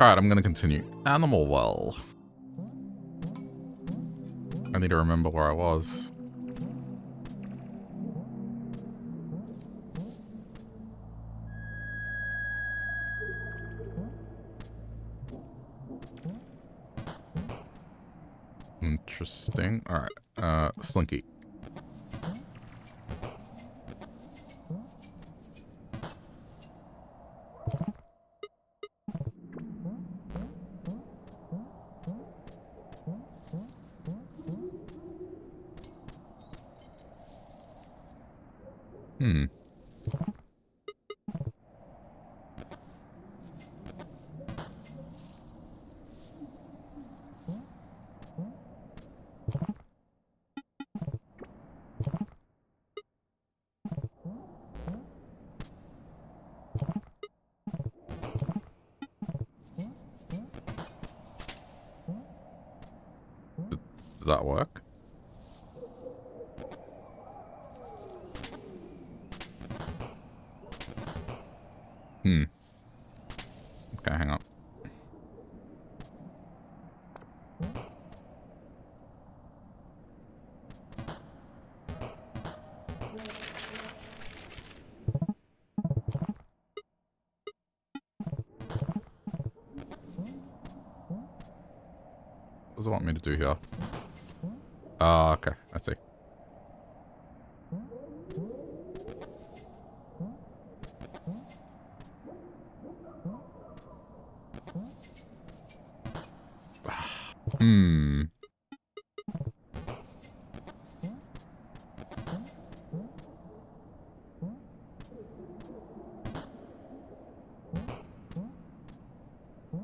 Alright, I'm gonna continue. Animal well. I need to remember where I was. Interesting. Alright, uh, Slinky. To do here? Ah, uh, okay. I see. hmm.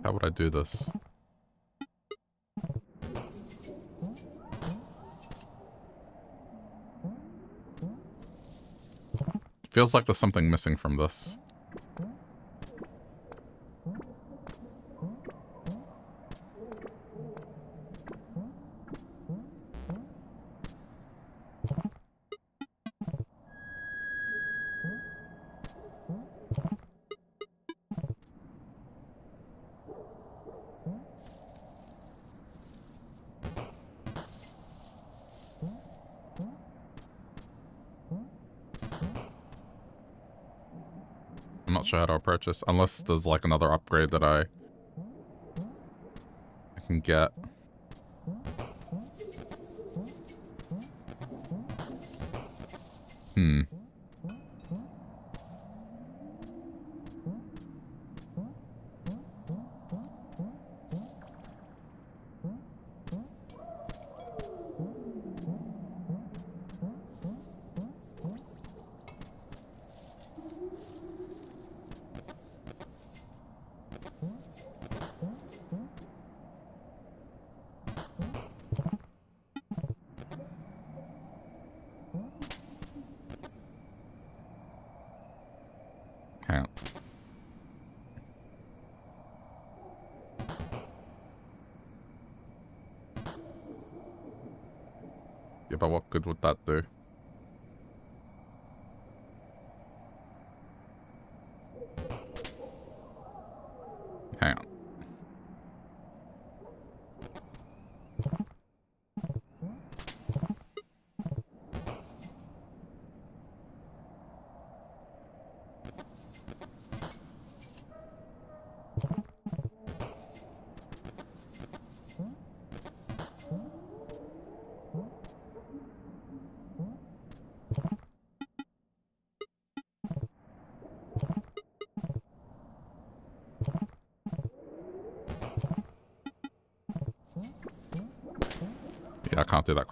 How would I do this? Feels like there's something missing from this. Purchase. Unless there's like another upgrade that I, I can get.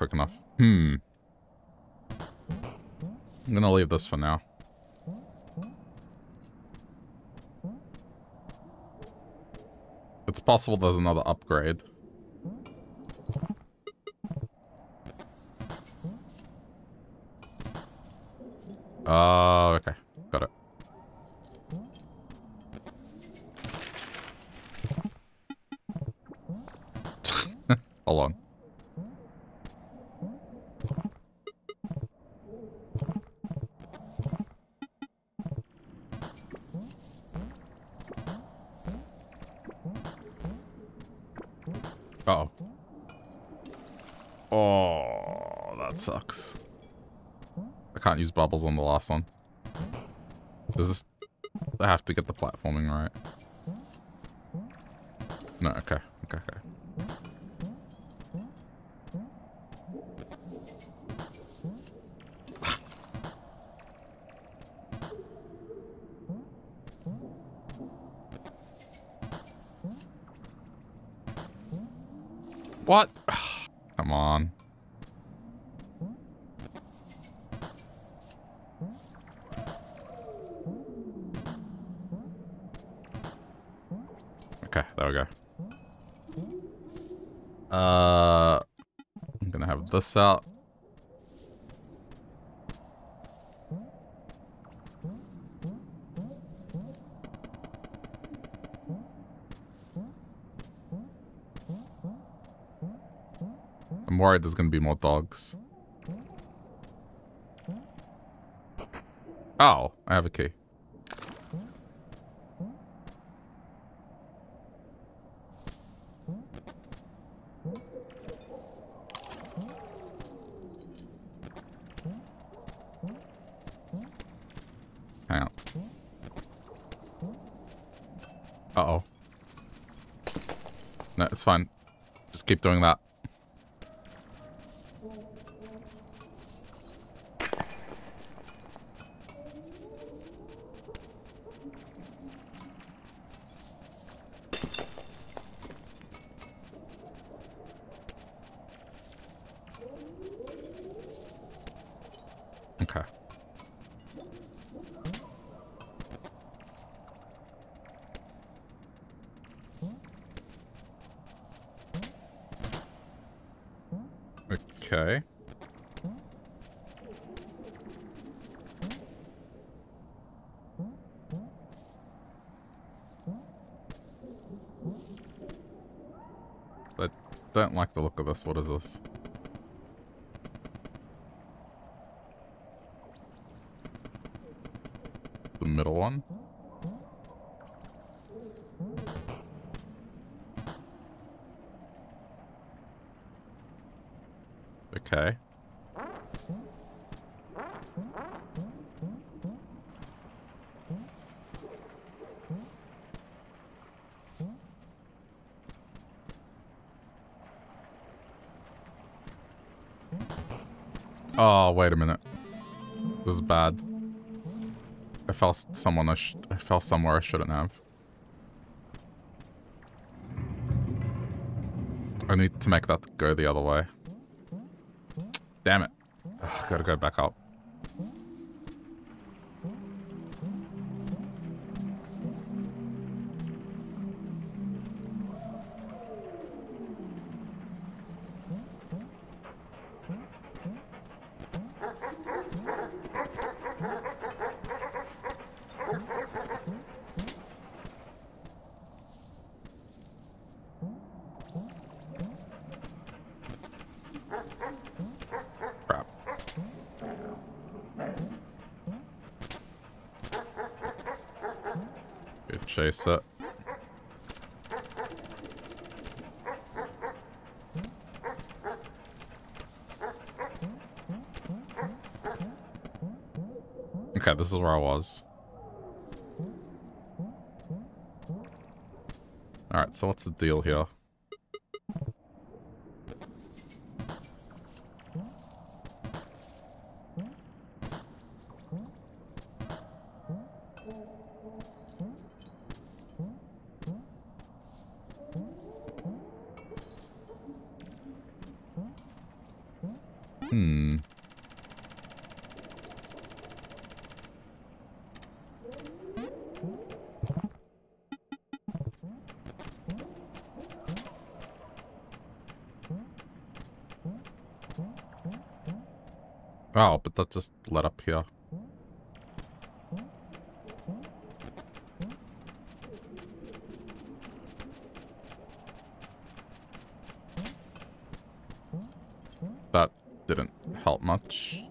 Quick enough. Hmm. I'm gonna leave this for now. It's possible there's another upgrade. Uh, use bubbles on the last one. Does this... I have to get the platforming right. No, okay. Okay, okay. What? Come on. Okay, there we go. Uh, I'm gonna have this out. I'm worried there's gonna be more dogs. Oh, I have a key. Hang on. Uh-oh. No, it's fine. Doing that. Okay. Okay. I don't like the look of this. What is this? The middle one? Okay. Fell someone I, I fell somewhere I shouldn't have. I need to make that go the other way. Damn it. Ugh, gotta go back up. Where I was. Alright, so what's the deal here? But that just let up here. That didn't help much.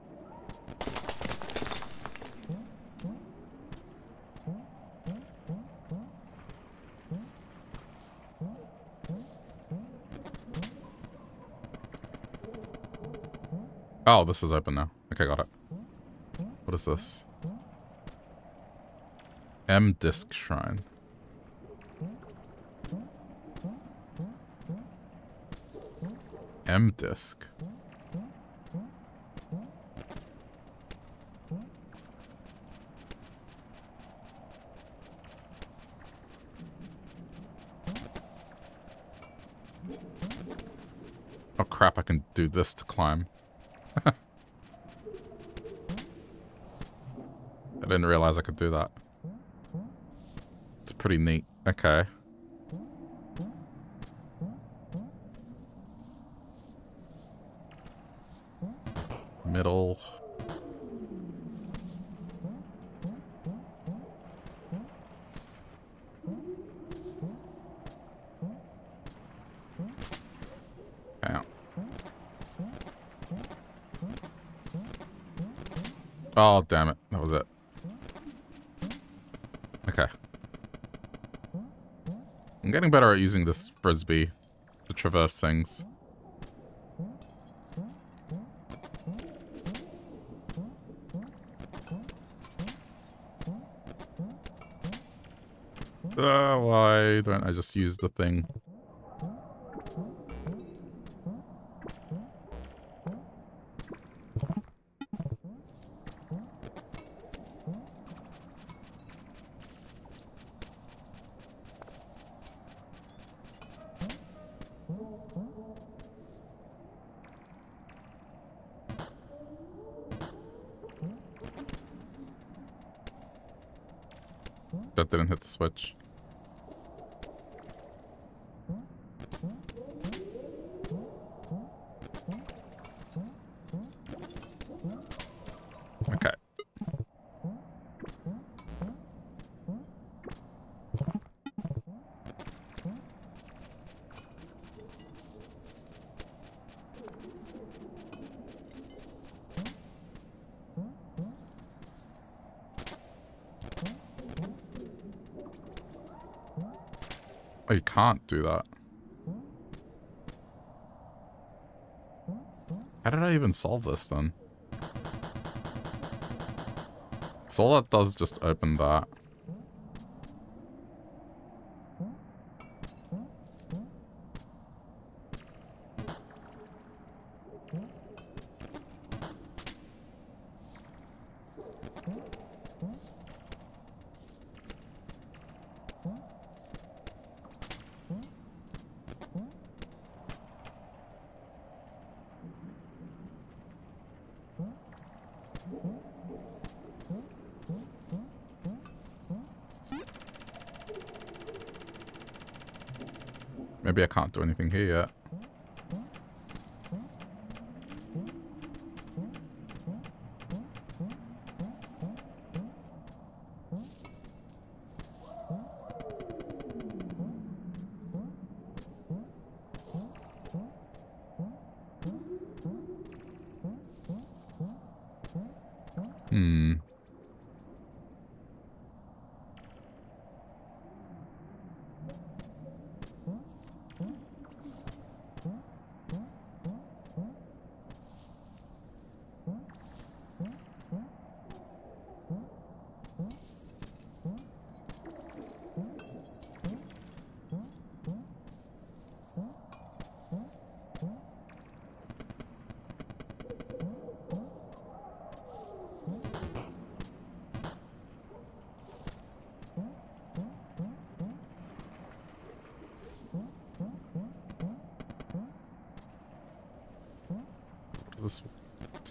Oh, this is open now. Okay, got it. What is this? M Disc Shrine. M Disc. Oh crap, I can do this to climb. Didn't realize I could do that. It's pretty neat. Okay. Middle. Oh, damn it. That was it. Okay. I'm getting better at using this frisbee to traverse things. Uh, why don't I just use the thing? Switch. Do that. How did I even solve this then? So all that does just open that. Maybe I can't do anything here yet.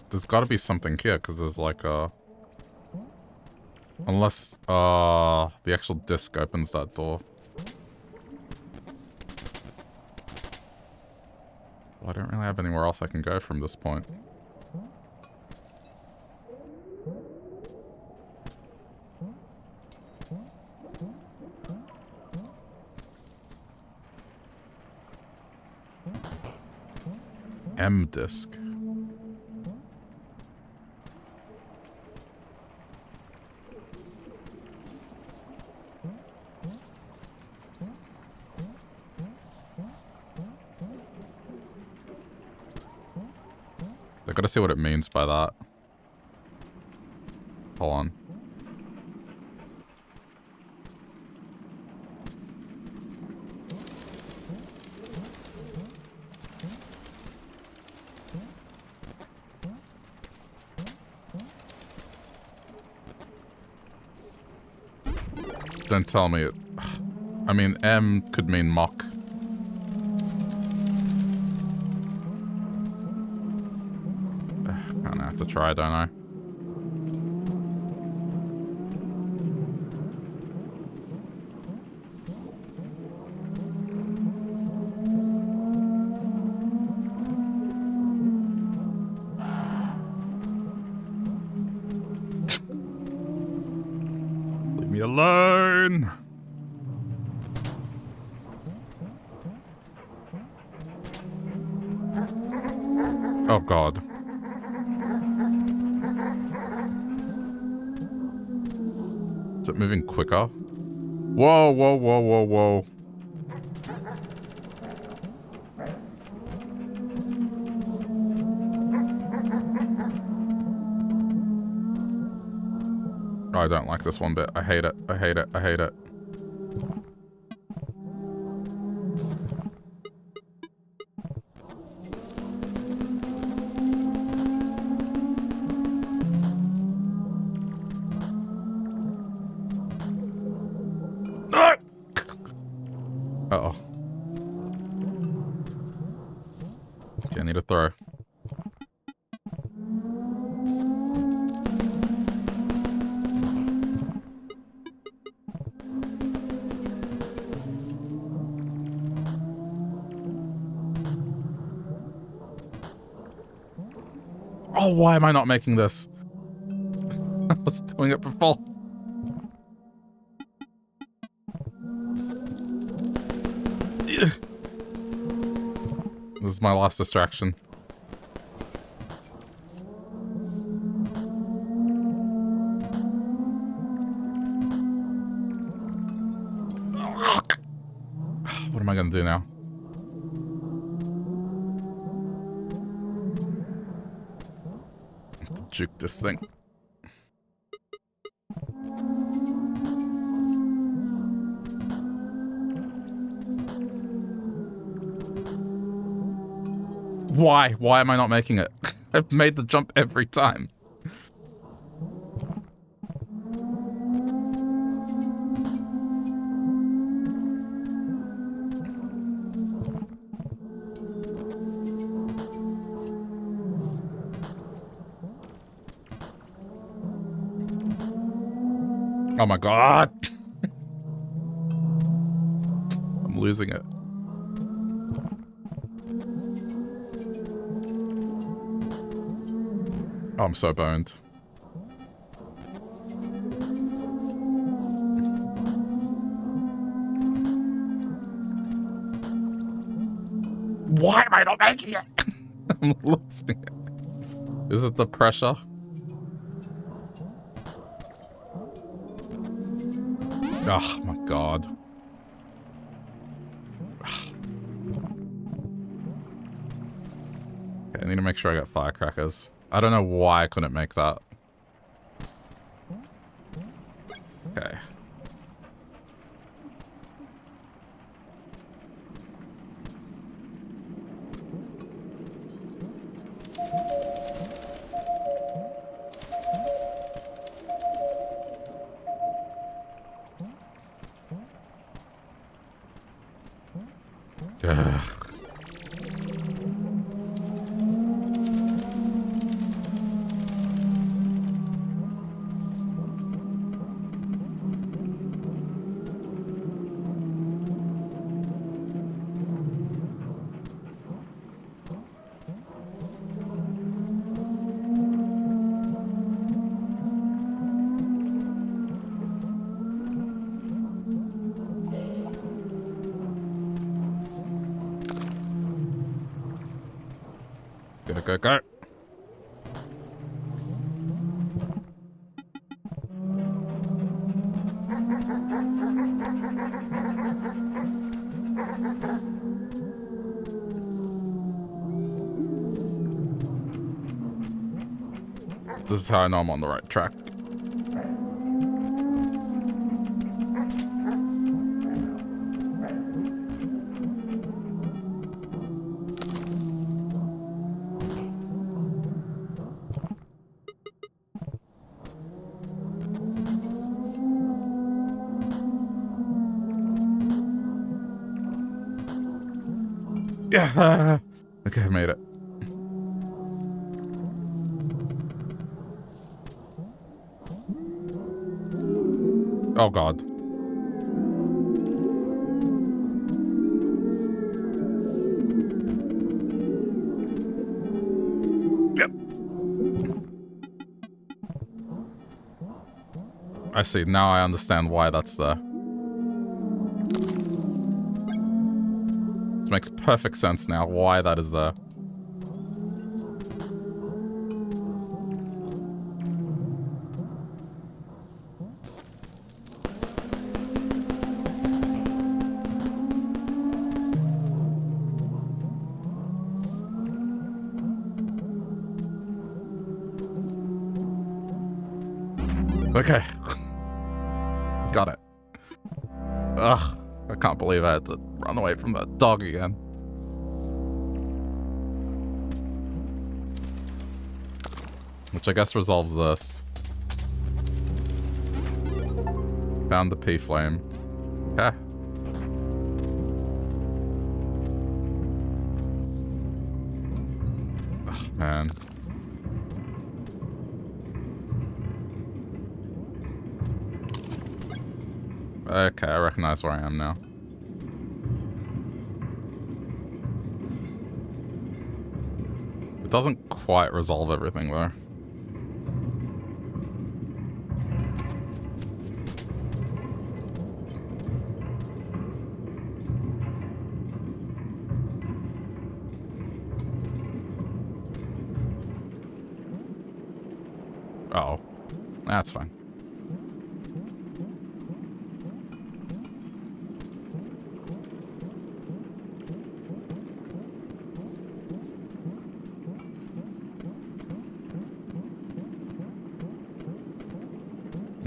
There's got to be something here because there's like a. Unless uh the actual disc opens that door. I don't really have anywhere else I can go from this point. M disc. Gotta see what it means by that. Hold on. Don't tell me it... I mean, M could mean mock. Try, don't I? Whoa, whoa, whoa, whoa, whoa. I don't like this one bit. I hate it. I hate it. I hate it. Am I not making this? I was doing it before. This is my last distraction. This thing. Why? Why am I not making it? I've made the jump every time. Oh my god! I'm losing it. Oh, I'm so boned. Why am I not making it? I'm losing it. Is it the pressure? Oh my god. Okay, I need to make sure I got firecrackers. I don't know why I couldn't make that. I see. Now I understand why that's there. This makes perfect sense now why that is there. From that dog again. Which I guess resolves this. Found the P-flame. Okay. Ugh, man. Okay, I recognize where I am now. Doesn't quite resolve everything, though. Oh. That's fine.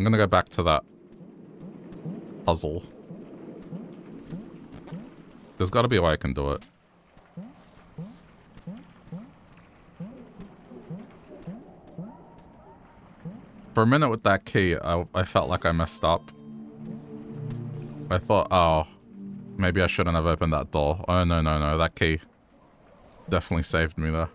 I'm gonna go back to that puzzle. There's gotta be a way I can do it. For a minute with that key, I, I felt like I messed up. I thought, oh, maybe I shouldn't have opened that door. Oh, no, no, no, that key definitely saved me there.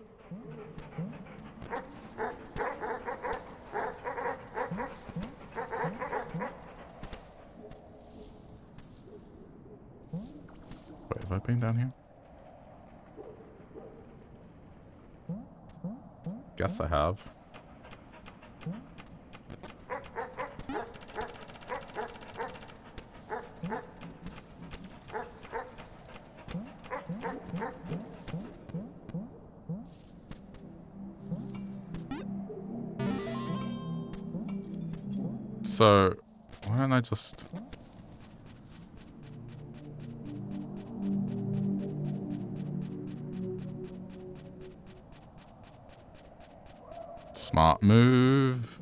Smart move.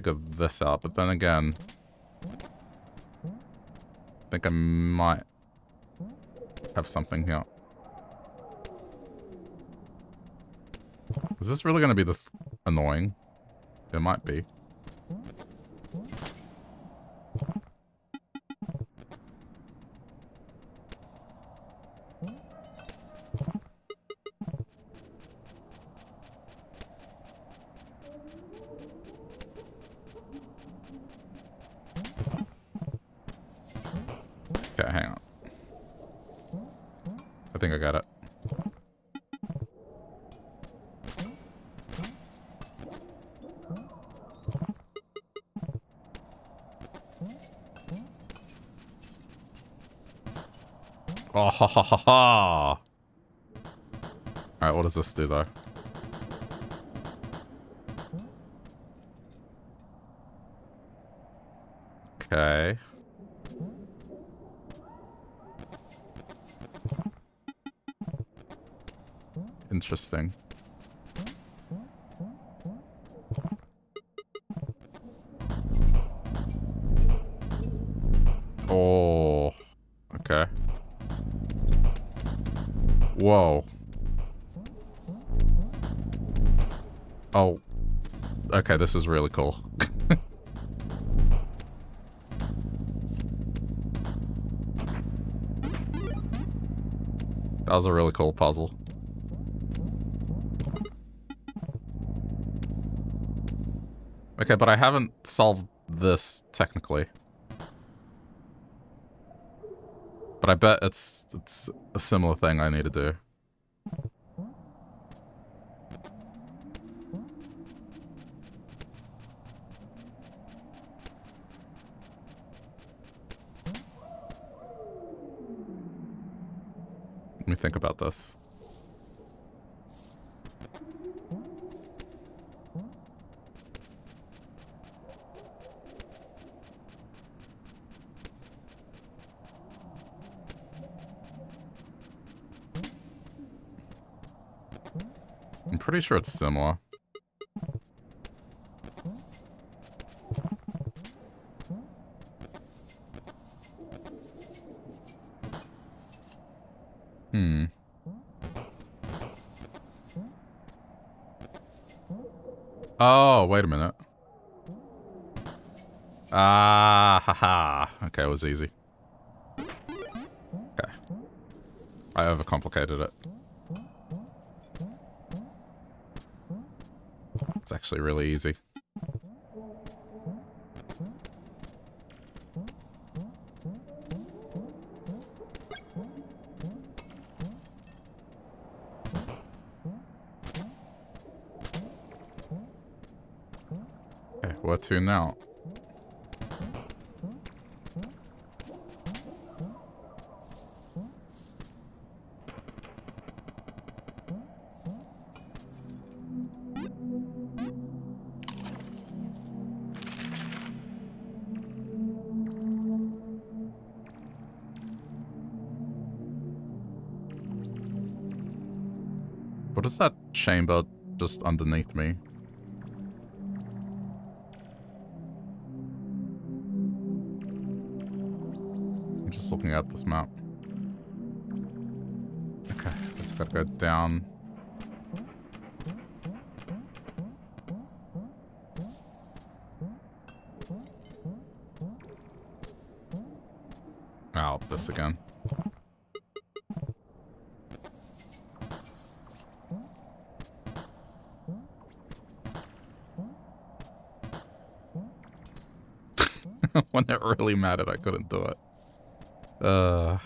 Figure this out, but then again... I think I might have something here. Is this really going to be this annoying? It might be. Ha, ha, ha, ha. Alright, what does this do, though? Okay. Interesting. Okay, this is really cool. that was a really cool puzzle. Okay, but I haven't solved this technically. But I bet it's it's a similar thing I need to do. Let about this. pretty sure it's similar. Oh, wait a minute. Ah, haha. Okay, it was easy. Okay. I overcomplicated it. It's actually really easy. What to now? that chamber just underneath me? Looking at this map. Okay, just gotta go down. Out this again. when it really mattered, I couldn't do it. Uh...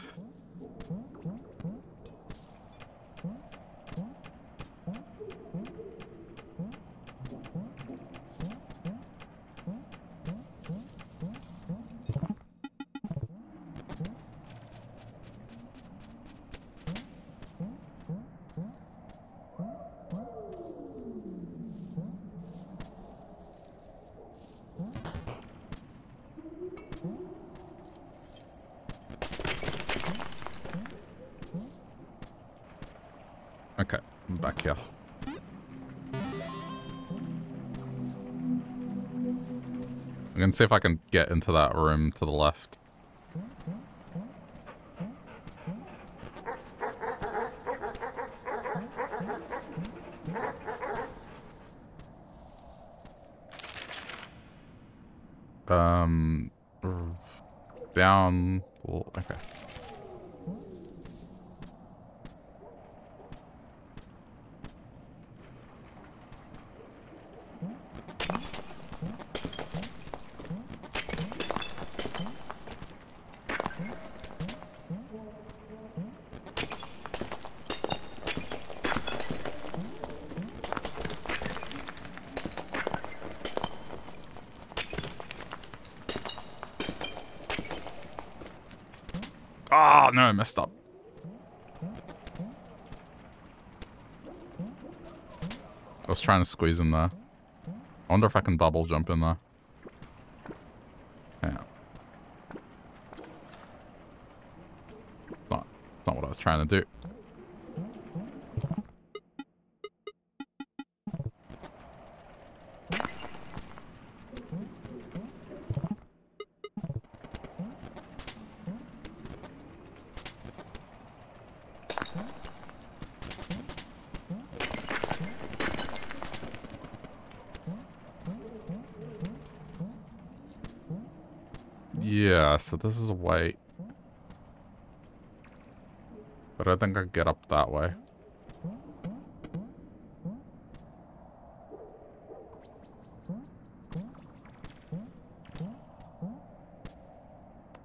see if I can get into that room to the left. Um, down, okay. no, I messed up. I was trying to squeeze in there. I wonder if I can bubble jump in there. Yeah. Not, not what I was trying to do. So this is a way. But I think I get up that way.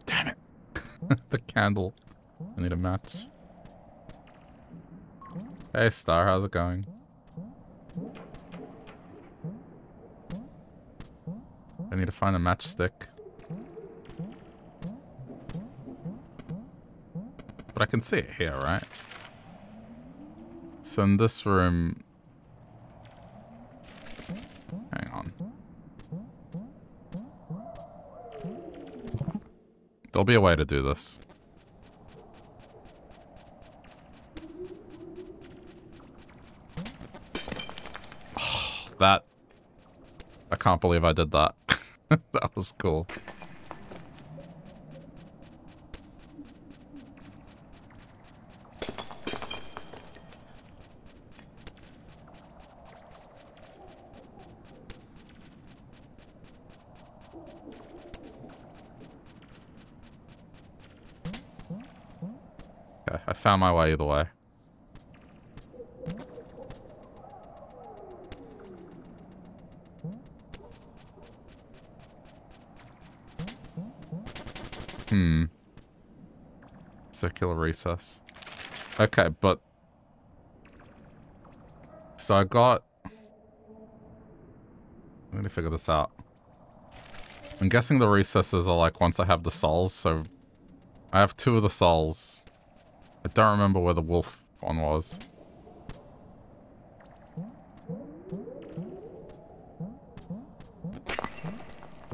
Damn it. the candle. I need a match. Hey Star, how's it going? I need to find a matchstick. But I can see it here, right? So in this room... Hang on. There'll be a way to do this. that... I can't believe I did that. that was cool. Found my way either way. Hmm. Circular recess. Okay, but... So I got... Let me figure this out. I'm guessing the recesses are like once I have the souls, so... I have two of the souls. I don't remember where the wolf one was.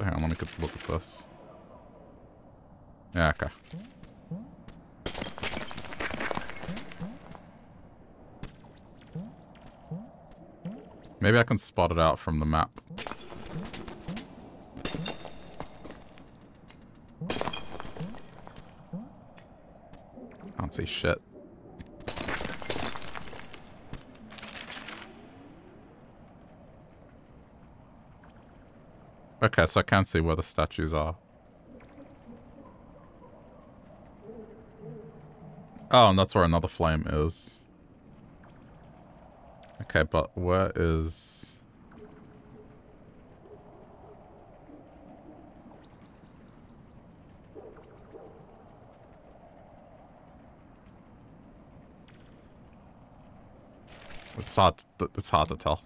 Hang on, let me look at this. Yeah, okay. Maybe I can spot it out from the map. say shit. Okay, so I can't see where the statues are. Oh, and that's where another flame is. Okay, but where is... It's hard. To, it's hard to tell.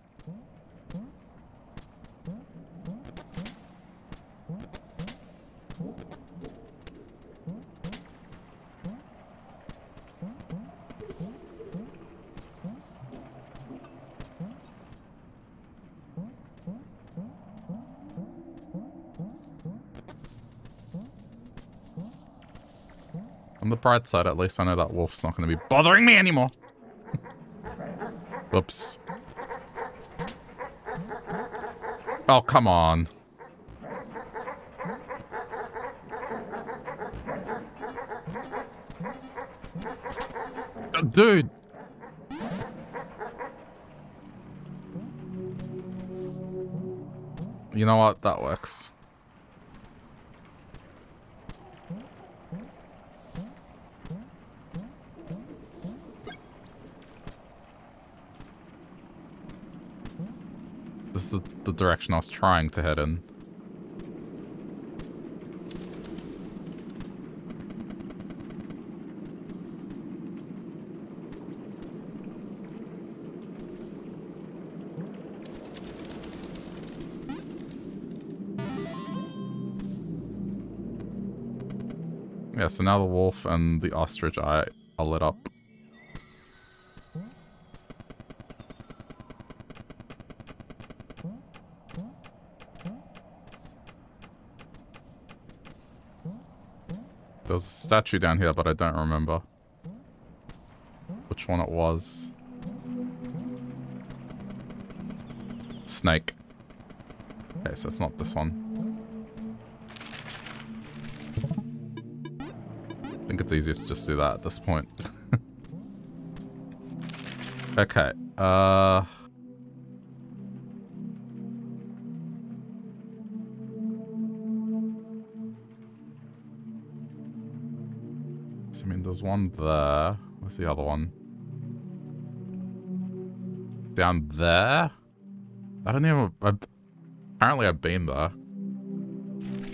On the bright side, at least I know that wolf's not going to be bothering me anymore. Whoops. Oh, come on. Uh, dude. You know what? That works. Direction I was trying to head in. Yeah, so now the wolf and the ostrich eye are lit up. There's a statue down here, but I don't remember which one it was. Snake. Okay, so it's not this one. I think it's easiest to just do that at this point. okay, uh... mean, there's one there. Where's the other one? Down there? I don't even... I, apparently I've been there.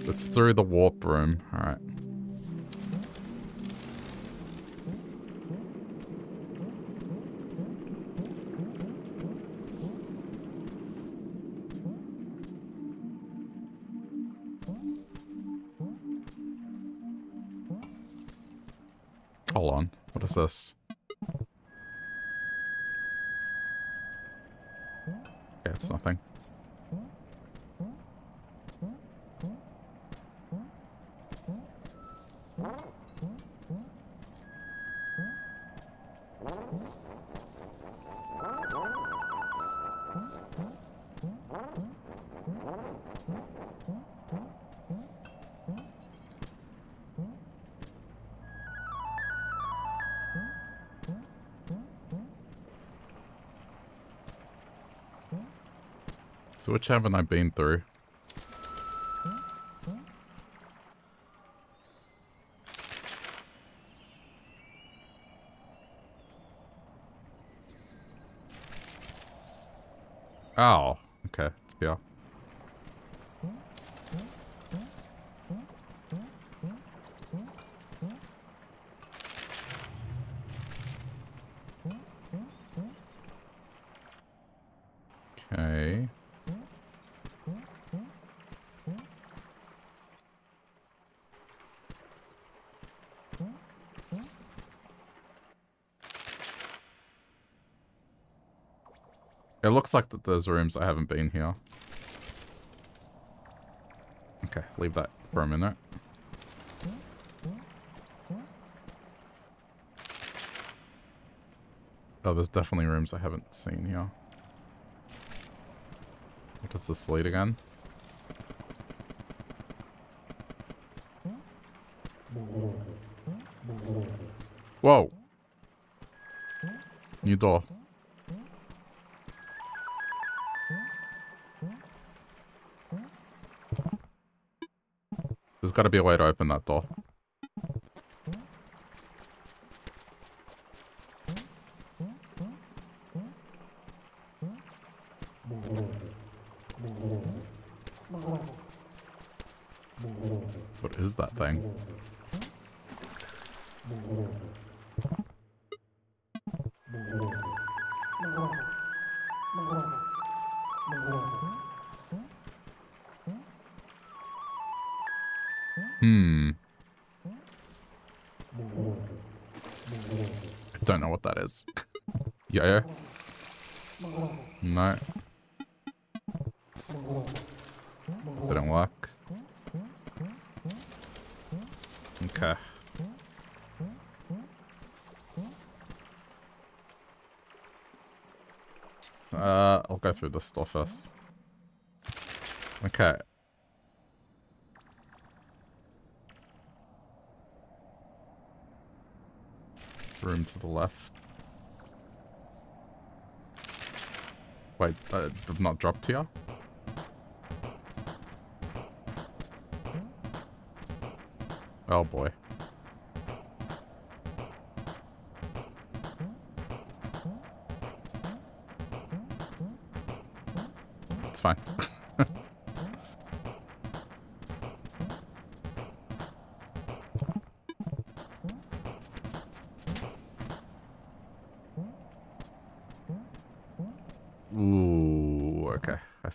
It's through the warp room. Alright. On. Which haven't I been through? Oh, okay. Let's go. Okay. Looks like that there's rooms I haven't been here. Okay, leave that for a minute. Oh, there's definitely rooms I haven't seen here. What does this lead again? Whoa! New door. Got to be a way to open that door. Through this door first. Okay. Room to the left. Wait, uh, did not dropped here? Oh boy.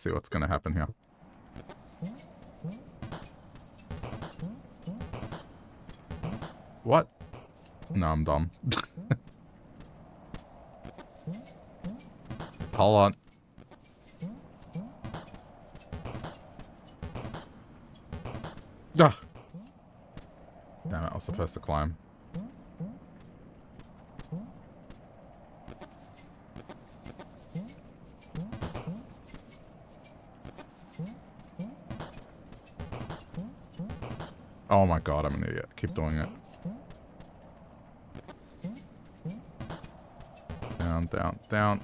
See what's gonna happen here. What? No, I'm dumb. Hold on. Ugh. Damn it, I was supposed to climb. Oh my god, I'm an idiot. Keep doing it. Down, down, down.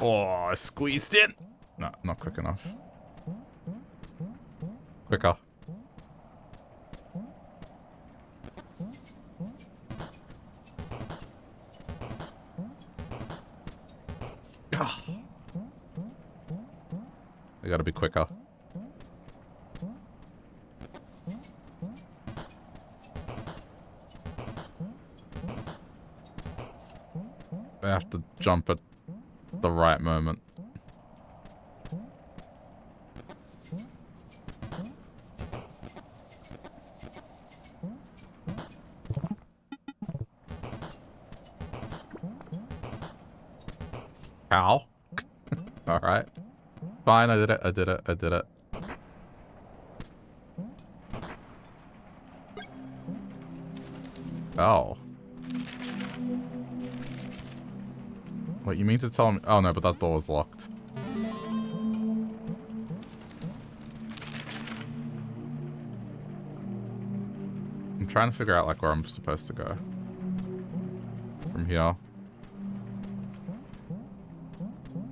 Oh, I squeezed it. No, not quick enough. Quicker. I gotta be quicker. I to jump at the right moment. Ow. Alright. Fine, I did it, I did it, I did it. Me? Oh no, but that door was locked. I'm trying to figure out like where I'm supposed to go. From here. Oh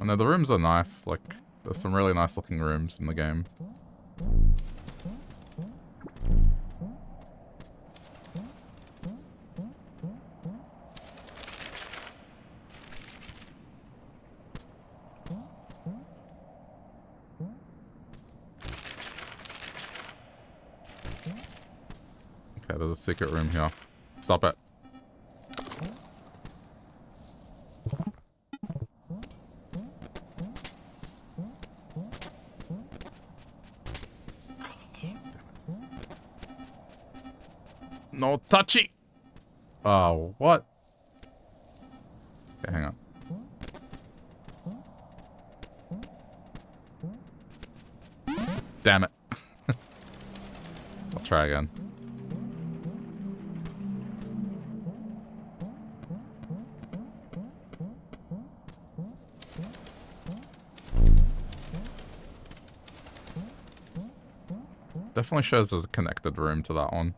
I know the rooms are nice, like there's some really nice looking rooms in the game. Secret room here. Stop it. No touchy! Oh, what? Okay, hang on. Damn it. I'll try again. Definitely shows there's a connected room to that one.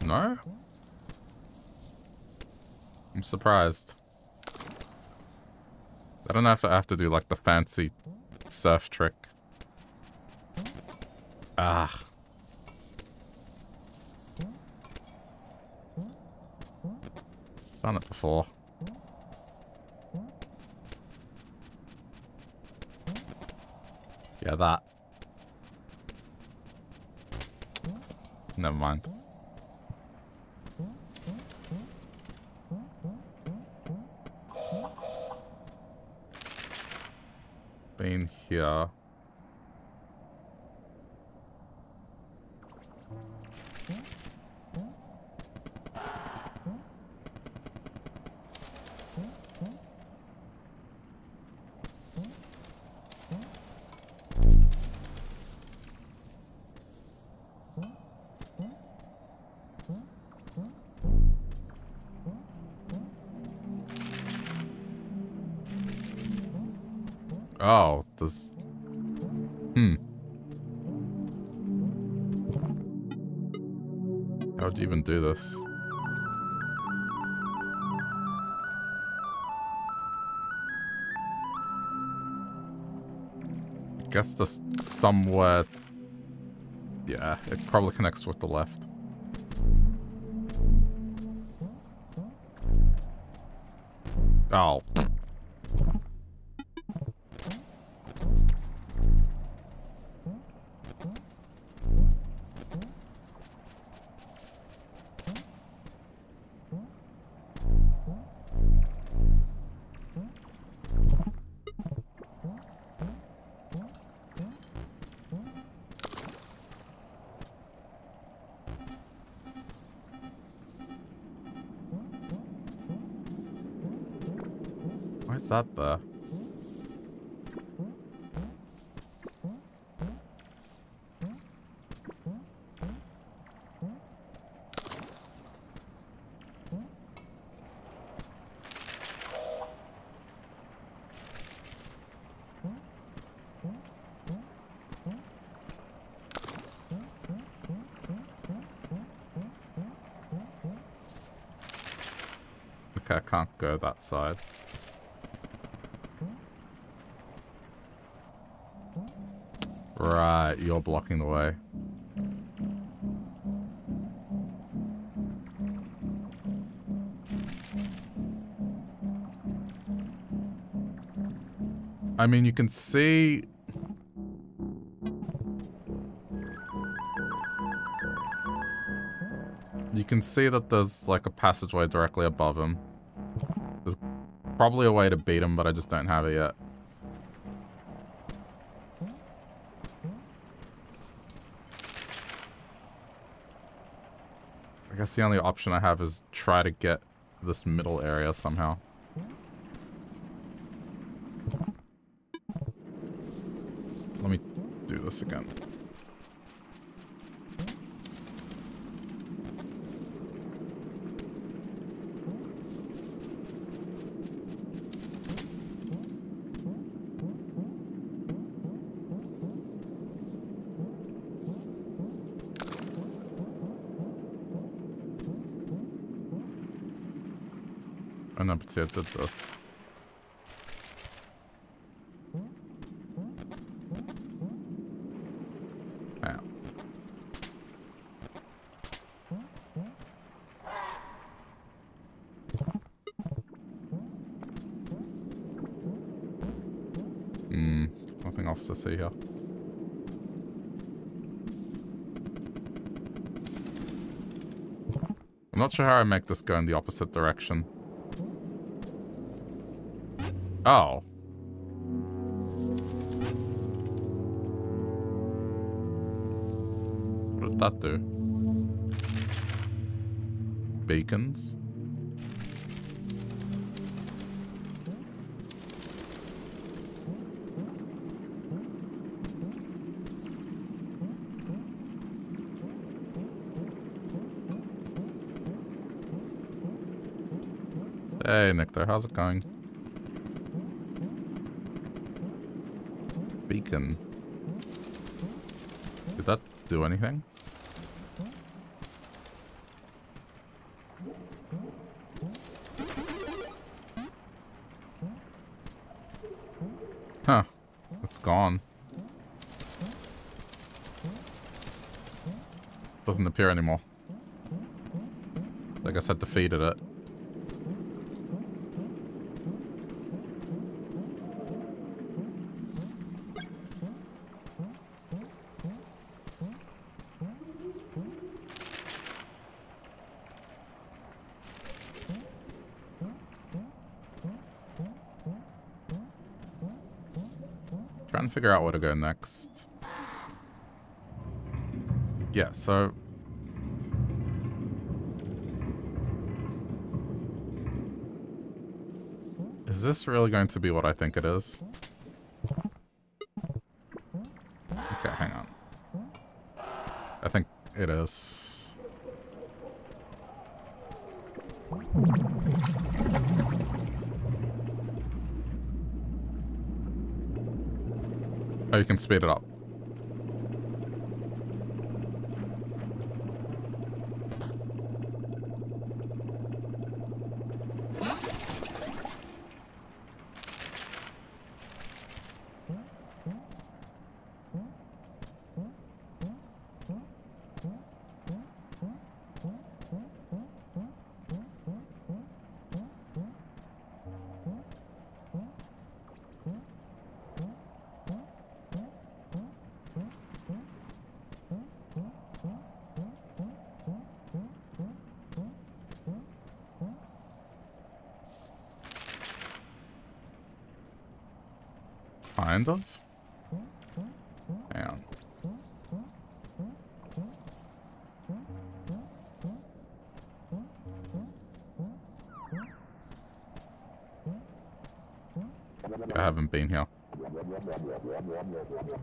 No? I'm surprised. I don't know if I have to do like the fancy surf trick. Ah. Done it before. Yeah, that. Never mind. Guess just somewhere... Yeah, it probably connects with the left. Oh. Is that there? Okay, I can't go that side. Right, uh, you're blocking the way. I mean, you can see... You can see that there's like a passageway directly above him. There's probably a way to beat him, but I just don't have it yet. The only option I have is try to get this middle area somehow. Let me do this again. Did this. Nothing else to see here. I'm not sure how I make this go in the opposite direction. Oh. What did that do? Beacons? Hey, Nectar, how's it going? Did that do anything? Huh. It's gone. Doesn't appear anymore. I guess I defeated it. Figure out where to go next. Yeah, so... Is this really going to be what I think it is? Okay, hang on. I think it is. Oh, you can speed it up.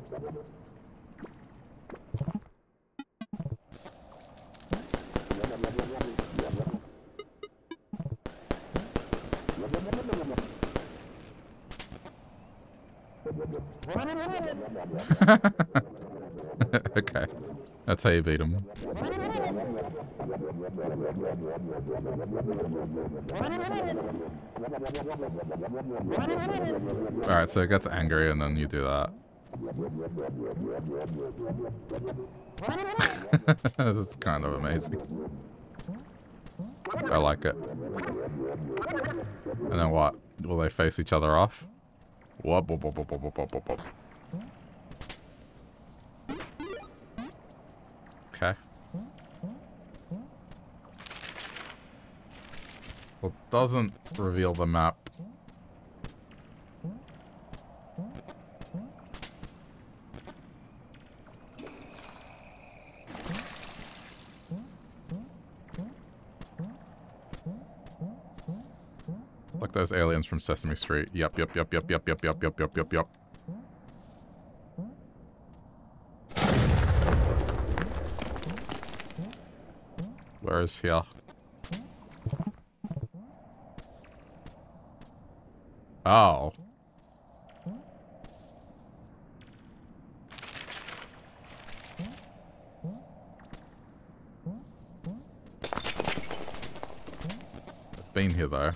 okay. That's how you beat him. Alright, so it gets angry and then you do that. That's kind of amazing. I like it. And then what? Will they face each other off? Whoop, whoop, whoop, whoop, whoop, whoop, whoop, whoop. Okay. Well, doesn't reveal the map. Like those aliens from Sesame Street. Yep, yep, yep, yep, yep, yep, yep, yep, yep, yep, yep. Where is he? Oh. Been here though.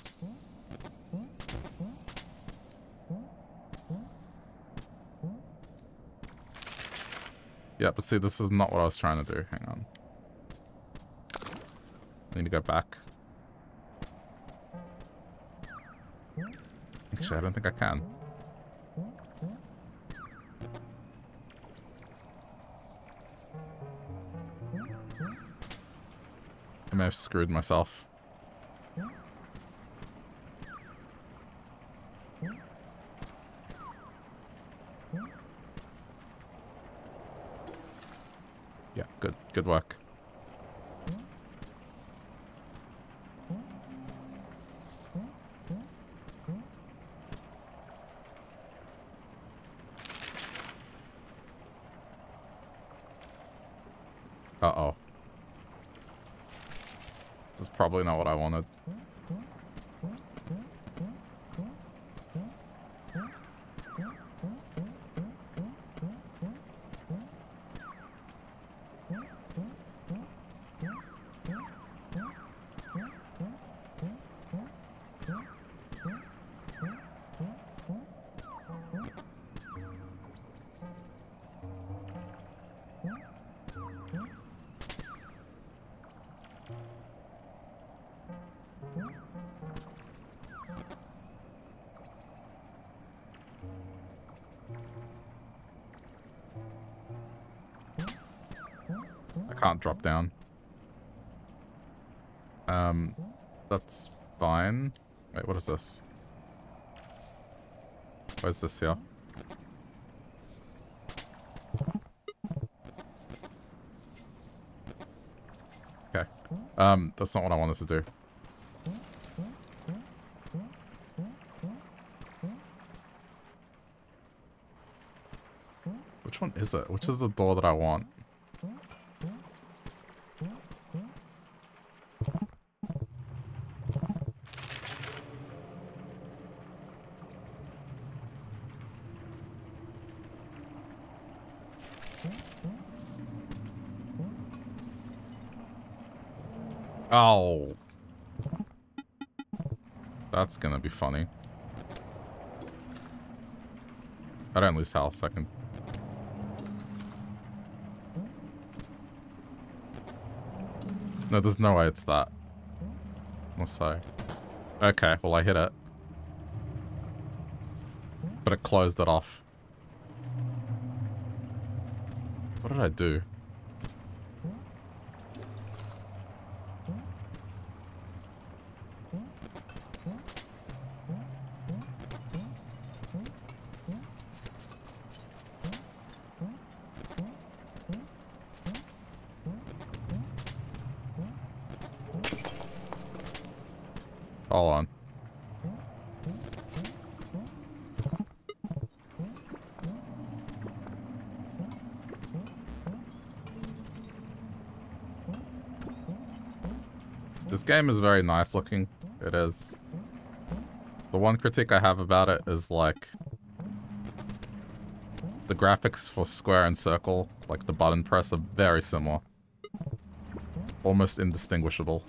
Yeah, but see, this is not what I was trying to do. Hang on. I need to go back. Actually, I don't think I can. I may have screwed myself. Can't drop down. Um, that's fine. Wait, what is this? Where's this here? Okay. Um, that's not what I wanted to do. Which one is it? Which is the door that I want? That's gonna be funny. I don't lose health, so I can... No, there's no way it's that. What's say? Okay, well I hit it. But it closed it off. What did I do? Hold on. This game is very nice looking. It is. The one critique I have about it is like the graphics for square and circle, like the button press, are very similar. Almost indistinguishable.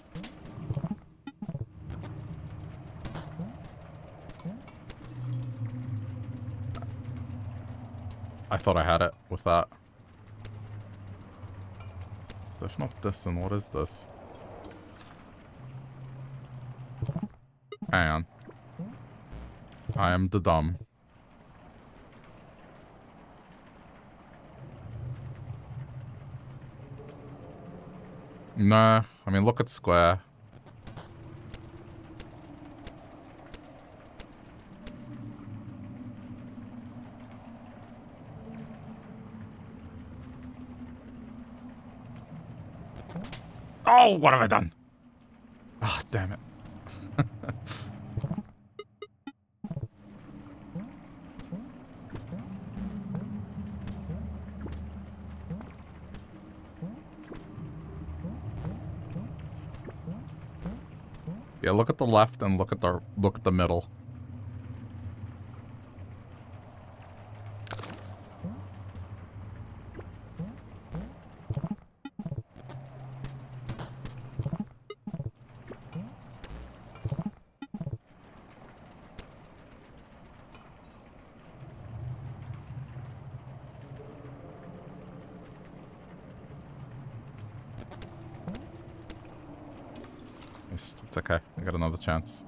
I thought I had it with that. If not this, then what is this? Hang on. I am the dumb. Nah, I mean, look at square. Oh, what have I done? Look at the left and look at the look at the middle. Chance.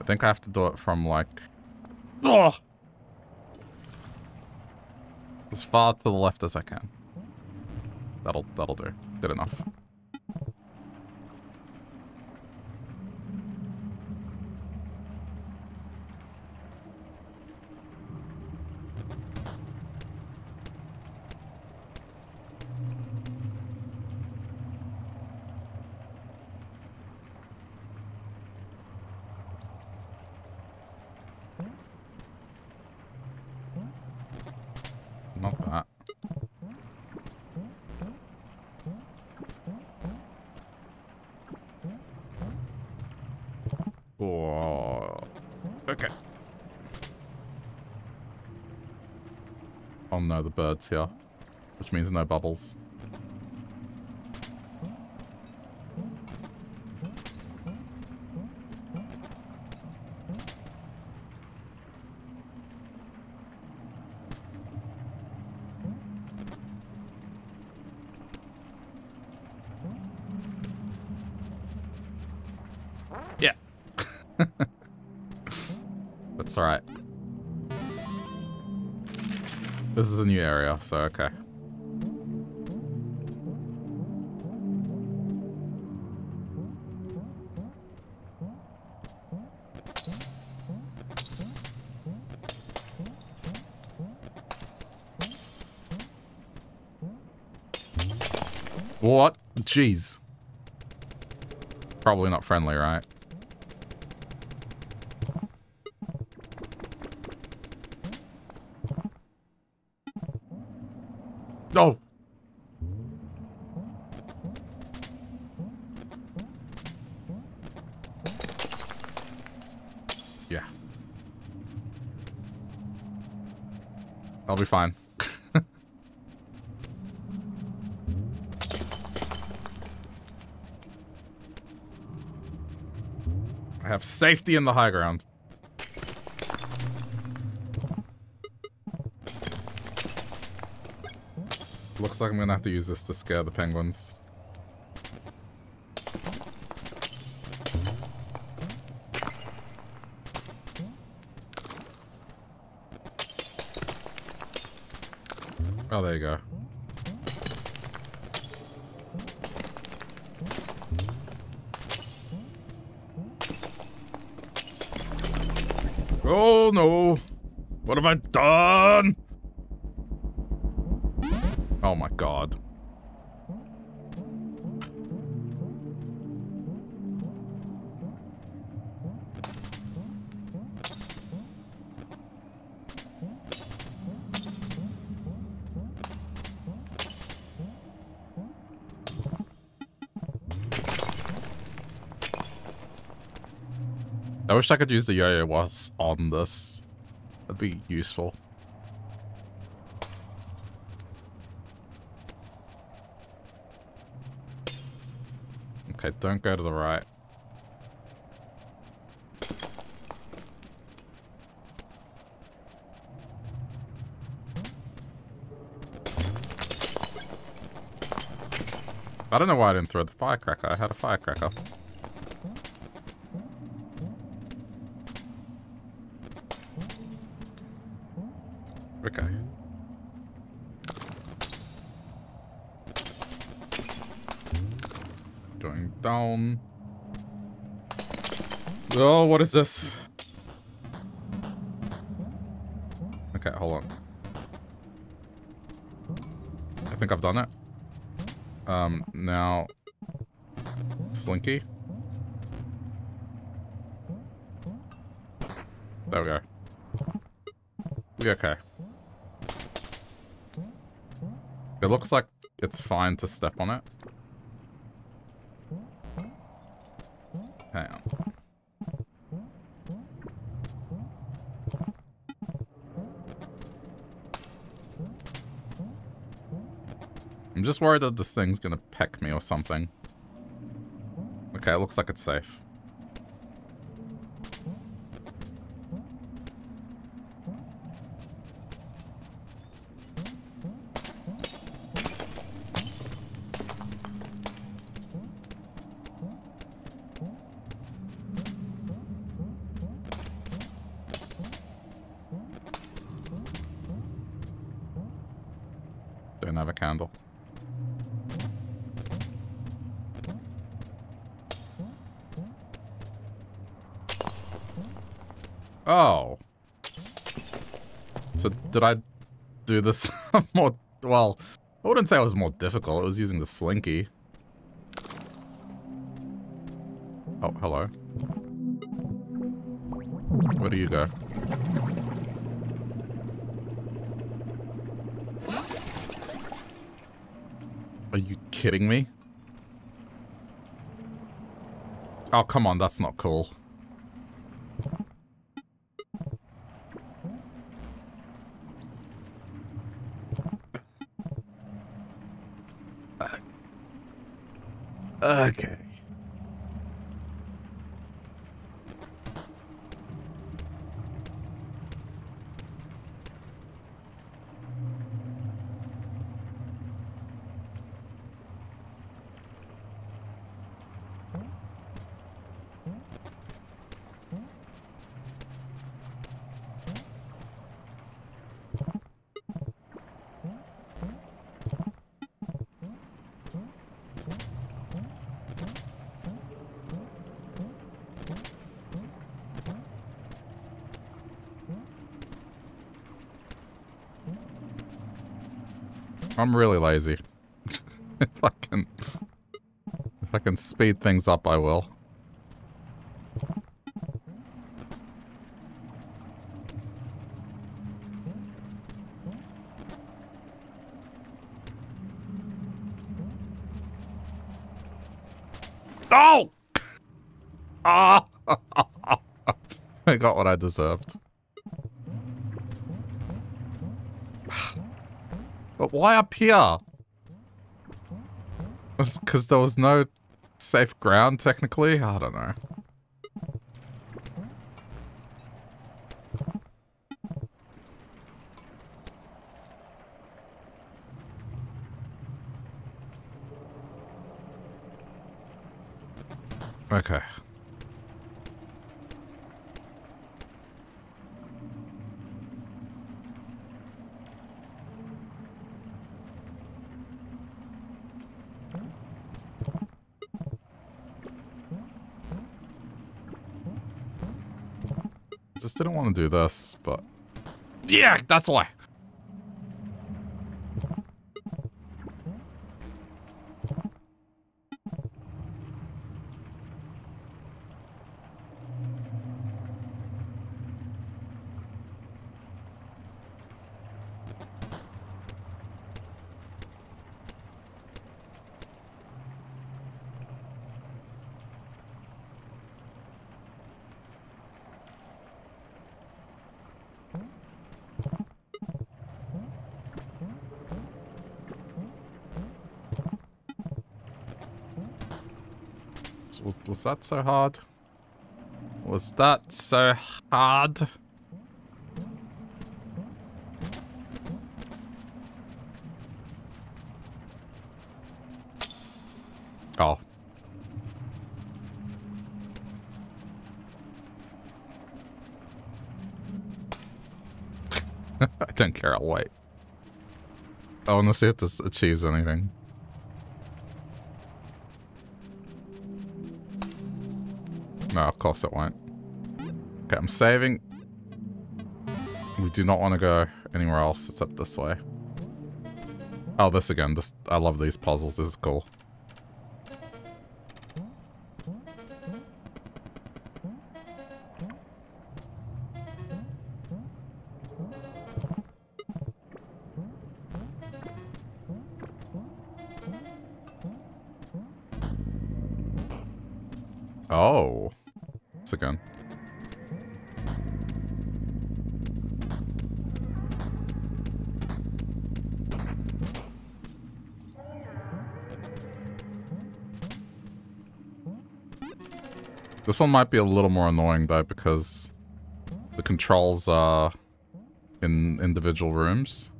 I think I have to do it from like... Oh! As far to the left as I can. That'll, that'll do. Good enough. Oh, birds here, which means no bubbles. A new area, so okay. What? Jeez. Probably not friendly, right? Safety in the high ground. Looks like I'm gonna have to use this to scare the penguins. Oh, there you go. Wish I could use the yo-yo was on this. That'd be useful. Okay, don't go to the right. I don't know why I didn't throw the firecracker. I had a firecracker. Okay. Going down. Oh, what is this? Okay, hold on. I think I've done it. Um, now... Slinky? There we go. We okay. It looks like it's fine to step on it. I'm just worried that this thing's gonna peck me or something. Okay, it looks like it's safe. Oh. So did I do this more... Well, I wouldn't say it was more difficult. It was using the slinky. Oh, hello. Where do you go? Are you kidding me? Oh, come on, that's not cool. Okay. I'm really lazy. if I can... If I can speed things up, I will. Oh! Ah! I got what I deserved. But why up here? Because there was no safe ground, technically? I don't know. Okay. Just didn't want to do this, but... Yeah, that's why! Was, that so hard? Was that so hard? Oh. I don't care, I'll wait. I want to see if this achieves anything. No, of course it won't. Okay, I'm saving. We do not want to go anywhere else except this way. Oh, this again. This I love these puzzles. This is cool. This one might be a little more annoying though because the controls are in individual rooms.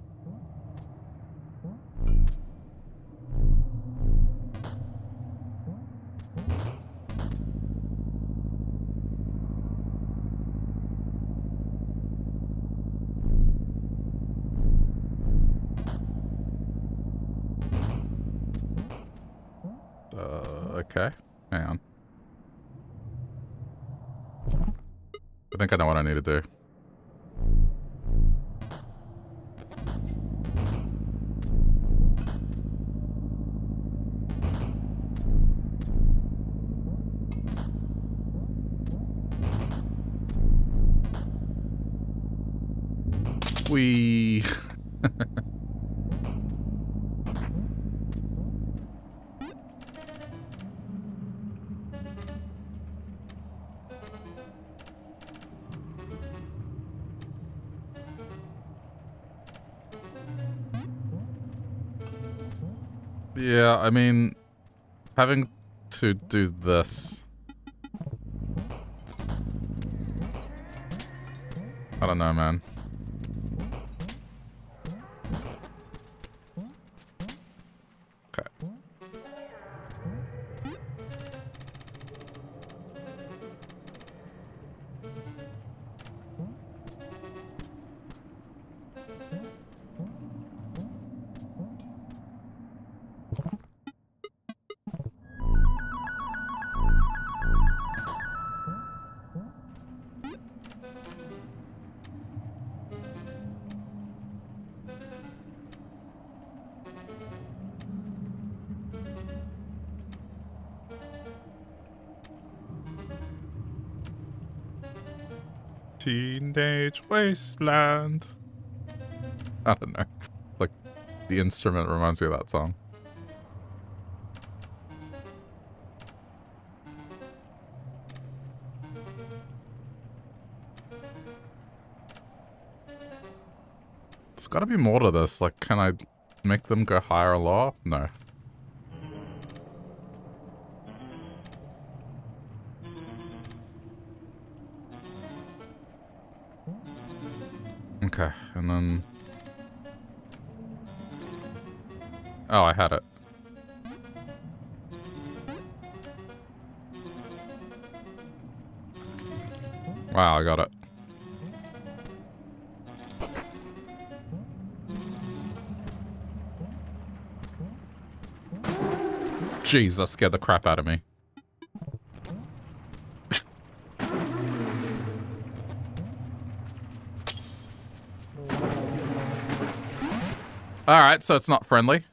Think I mean, having to do this. I don't know, man. Wasteland. I don't know. Like, the instrument reminds me of that song. There's gotta be more to this. Like, can I make them go higher or lower? No. And then... Oh, I had it. Wow, I got it. Jeez, that scared the crap out of me. Alright, so it's not friendly.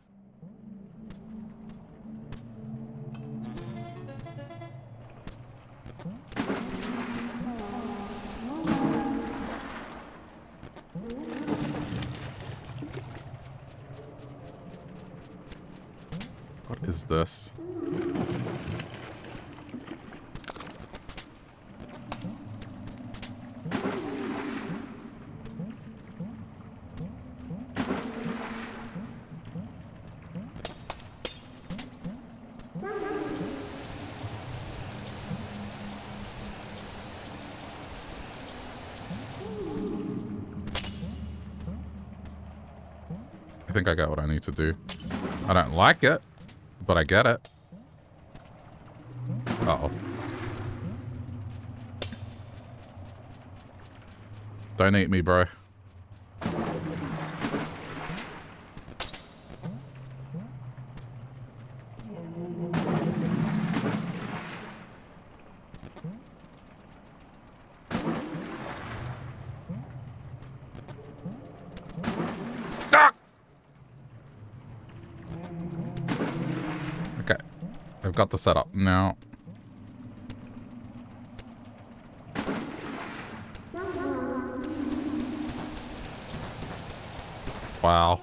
To do. I don't like it, but I get it. Uh-oh. Don't eat me, bro. Got the setup now. Wow.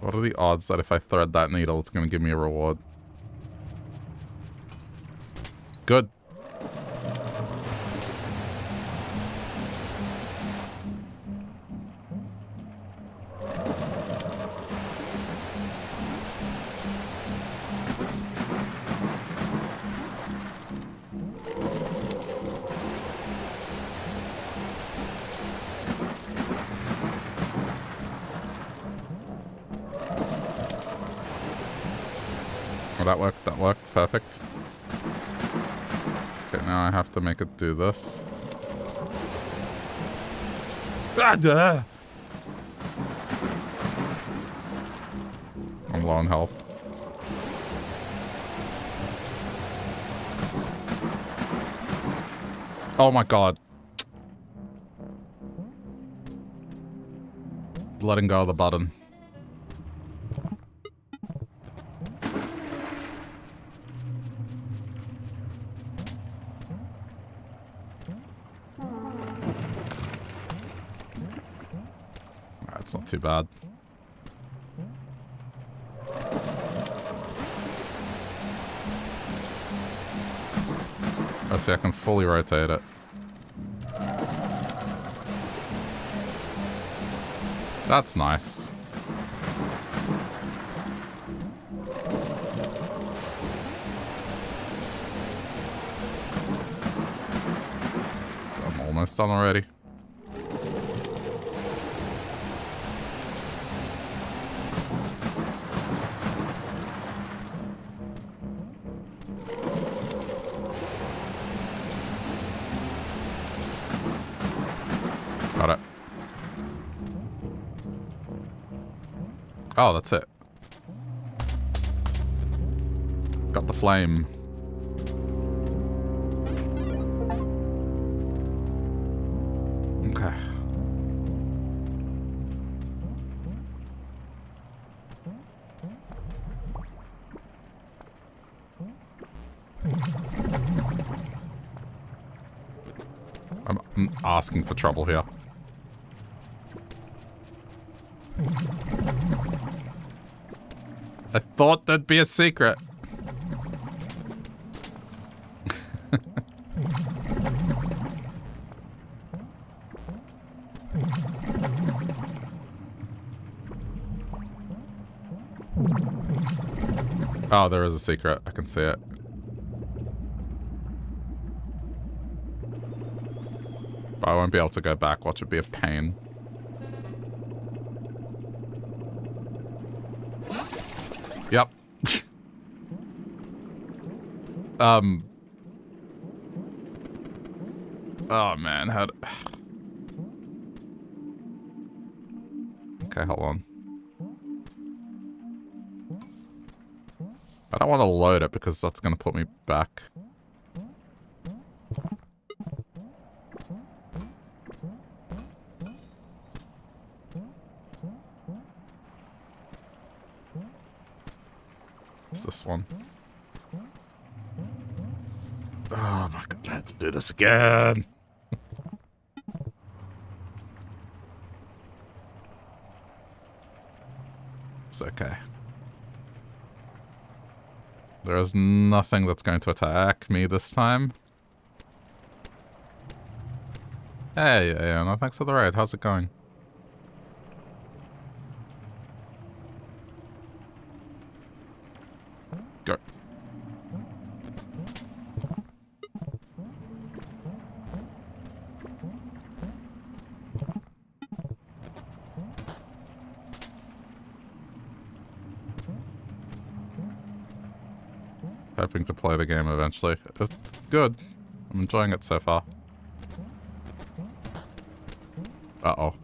What are the odds that if I thread that needle, it's going to give me a reward? Good. Could do this. Ah. I'm low on health. Oh my god. Letting go of the button. Too bad. I see I can fully rotate it. That's nice. I'm almost done already. Flame. Okay. I'm, asking for trouble here. I thought that'd be a secret. There is a secret. I can see it. But I won't be able to go back. Watch it be a pain. Yep. um. Oh man, how? okay, hold on. I don't want to load it because that's going to put me back. It's this one. Oh my god, I have to do this again. it's okay. There is nothing that's going to attack me this time. Hey, no thanks for the ride. How's it going? Hoping to play the game eventually. It's good. I'm enjoying it so far. Uh-oh.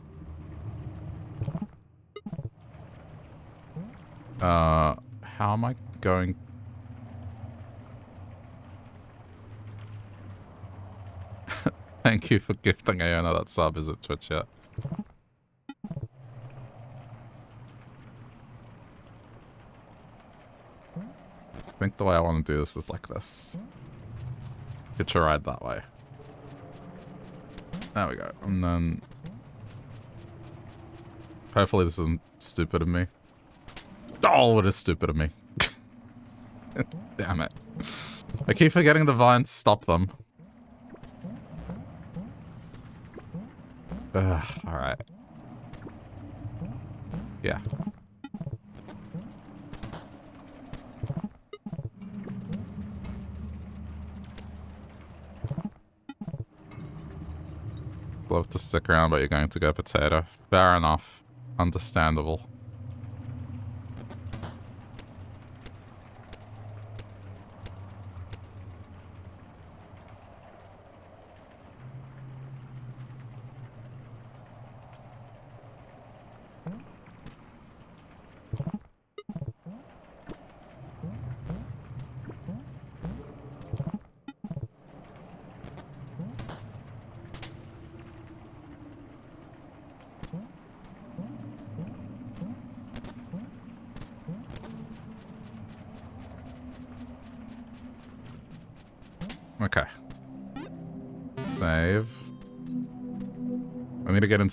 Uh, how am I going... Thank you for gifting Aona that sub. Is it Twitch yet? I think the way I want to do this is like this. Get your ride that way. There we go. And then... Hopefully this isn't stupid of me. Oh, it is stupid of me. Damn it. I keep forgetting the vines stop them. Ugh, alright. Yeah. Love to stick around, but you're going to go potato. Fair enough. Understandable.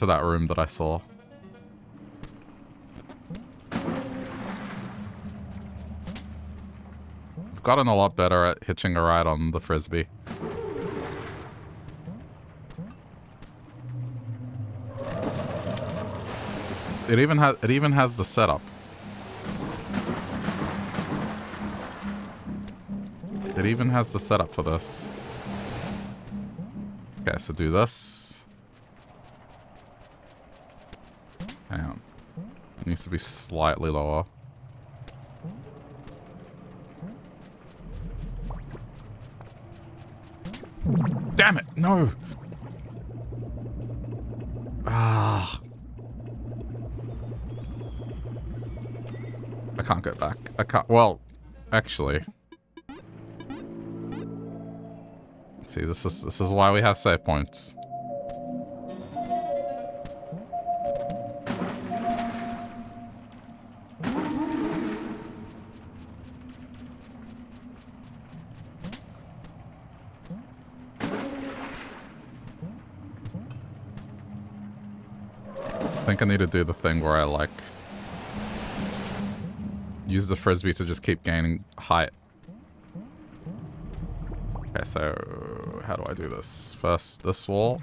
Into that room that I saw. I've gotten a lot better at hitching a ride on the frisbee. it even has it even has the setup. It even has the setup for this. Okay, so do this. Hang on. It needs to be slightly lower. Damn it! No! Ah. I can't go back. I can't. Well, actually. See, this is this is why we have save points. Need to do the thing where I like use the frisbee to just keep gaining height. Okay, so how do I do this? First, this wall.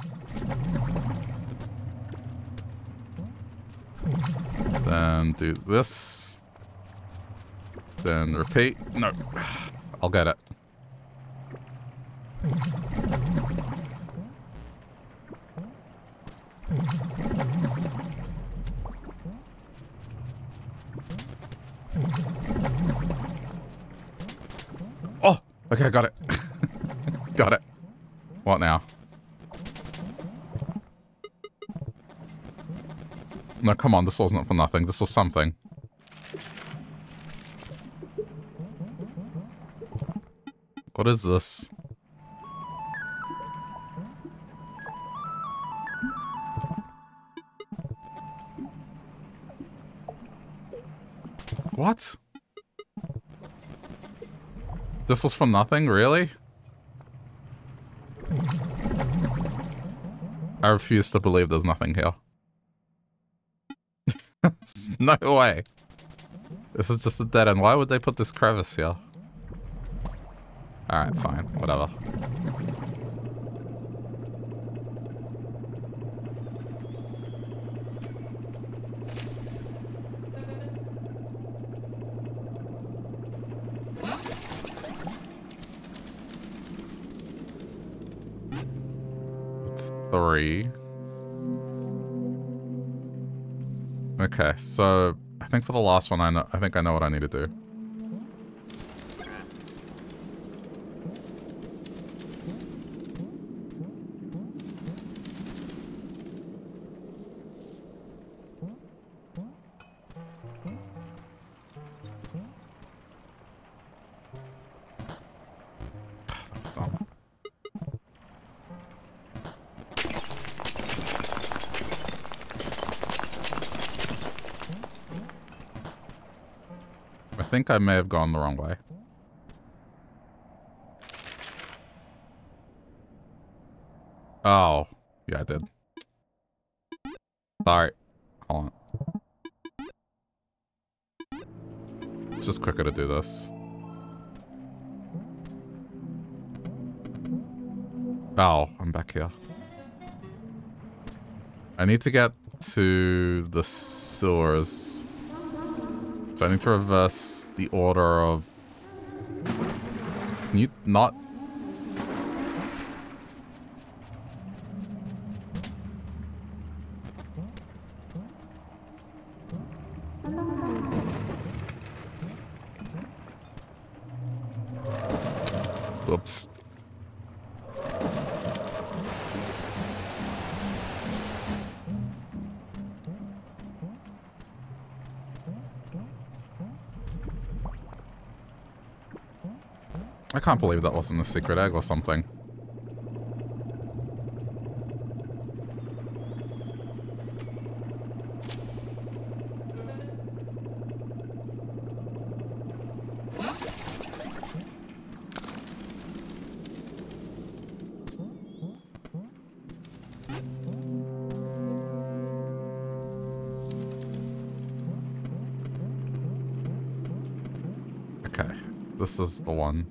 Then do this. Then repeat. No. I'll get it. Come on, this wasn't for nothing. This was something. What is this? What? This was for nothing, really? I refuse to believe there's nothing here. no way. This is just a dead end. Why would they put this crevice here? Alright, fine. Whatever. three. Okay, so I think for the last one, I know. I think I know what I need to do. Think I may have gone the wrong way. Oh. Yeah, I did. Sorry. Hold on. It's just quicker to do this. Oh, I'm back here. I need to get to the sewers. So I need to reverse the order of... Can you not... can't believe that wasn't a secret egg or something. Okay, this is the one.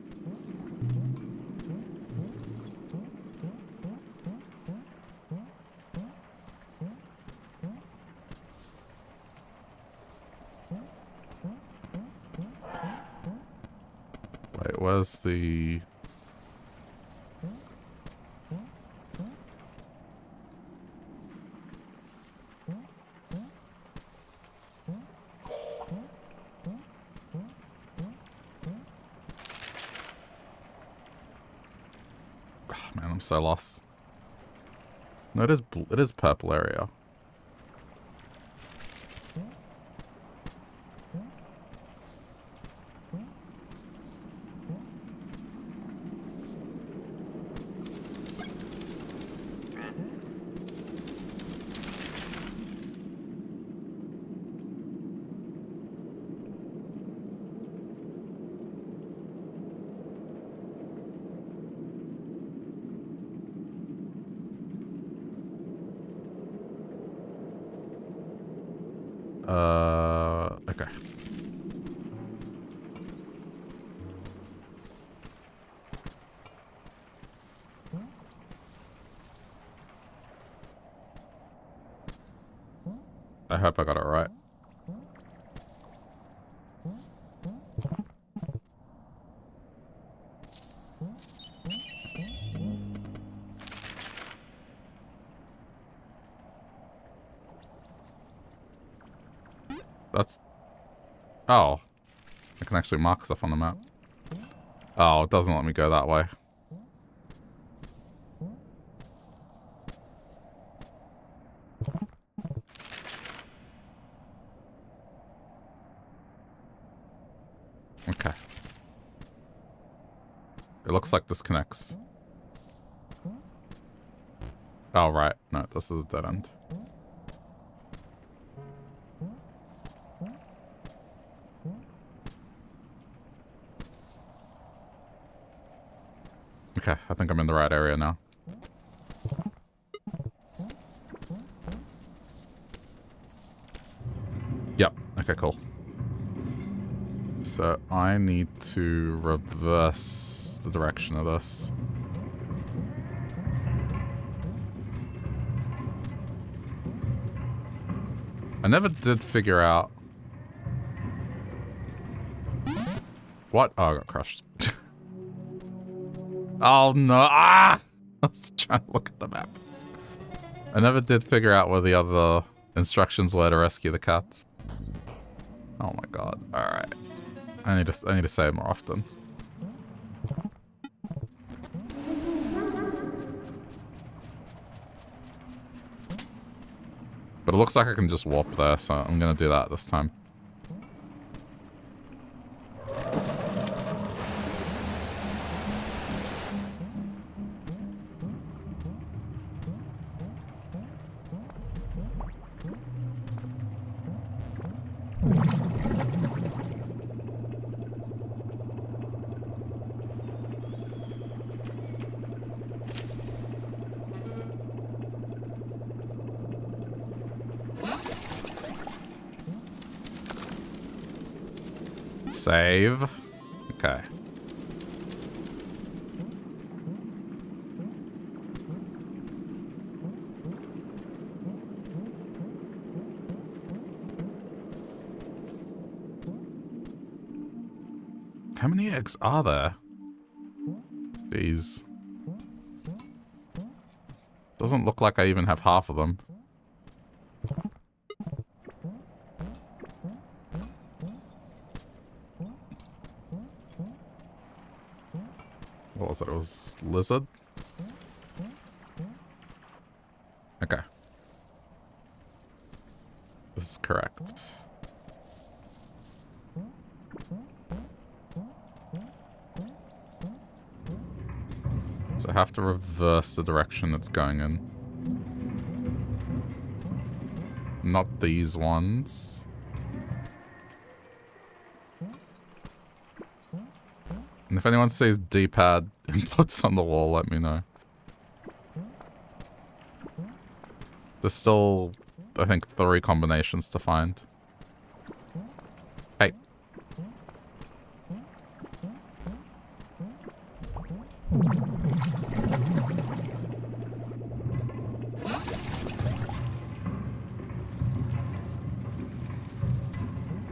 Wait, where's the... Oh, lost. No, it is, it is purple area. Uh, okay. I hope I got it right. That's... Oh. I can actually mark stuff on the map. Oh, it doesn't let me go that way. Okay. It looks like this connects. Oh, right. No, this is a dead end. Okay, I think I'm in the right area now. Yep, okay, cool. So I need to reverse the direction of this. I never did figure out... What? Oh, I got crushed. Oh no! Ah! I was trying to look at the map. I never did figure out where the other instructions were to rescue the cats. Oh my god! All right, I need to I need to say more often. But it looks like I can just warp there, so I'm gonna do that this time. Save. Okay. How many eggs are there? These Doesn't look like I even have half of them. Was lizard? Okay. This is correct. So I have to reverse the direction it's going in. Not these ones. And if anyone sees D-pad inputs on the wall, let me know. There's still, I think, three combinations to find. Hey.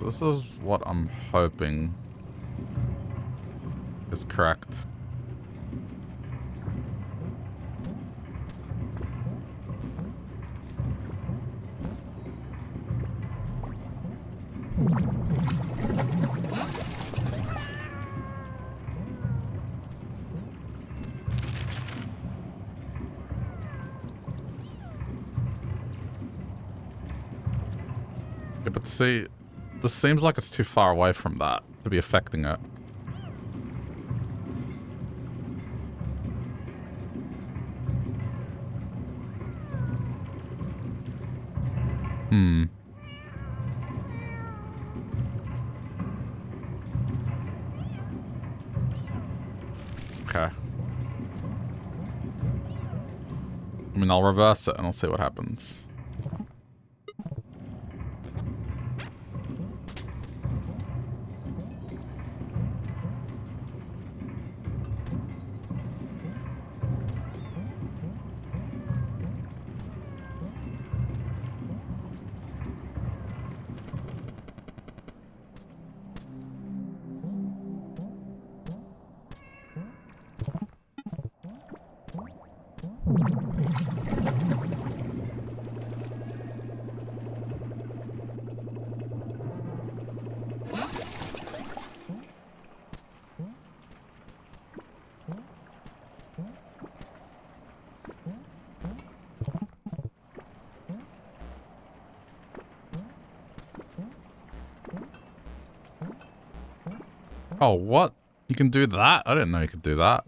This is what I'm hoping is correct. Seems like it's too far away from that to be affecting it. Hmm. Okay. I mean, I'll reverse it and I'll see what happens. Oh, what? You can do that? I didn't know you could do that.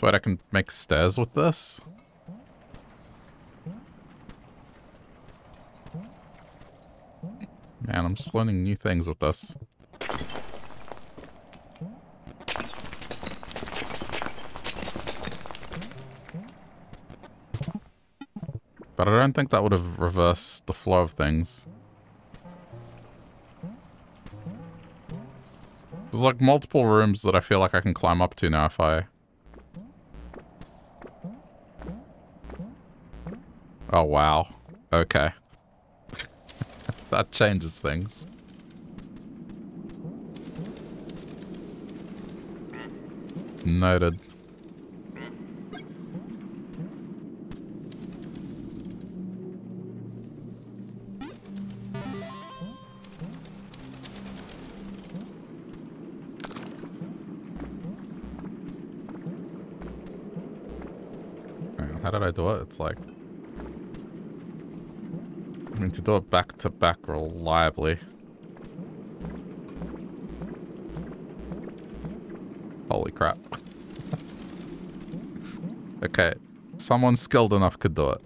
That's I can make stairs with this. Man, I'm just learning new things with this. But I don't think that would have reversed the flow of things. There's like multiple rooms that I feel like I can climb up to now if I... Oh, wow. Okay. that changes things. Noted. It's like... I mean, to do it back to back reliably. Holy crap. okay. Someone skilled enough could do it.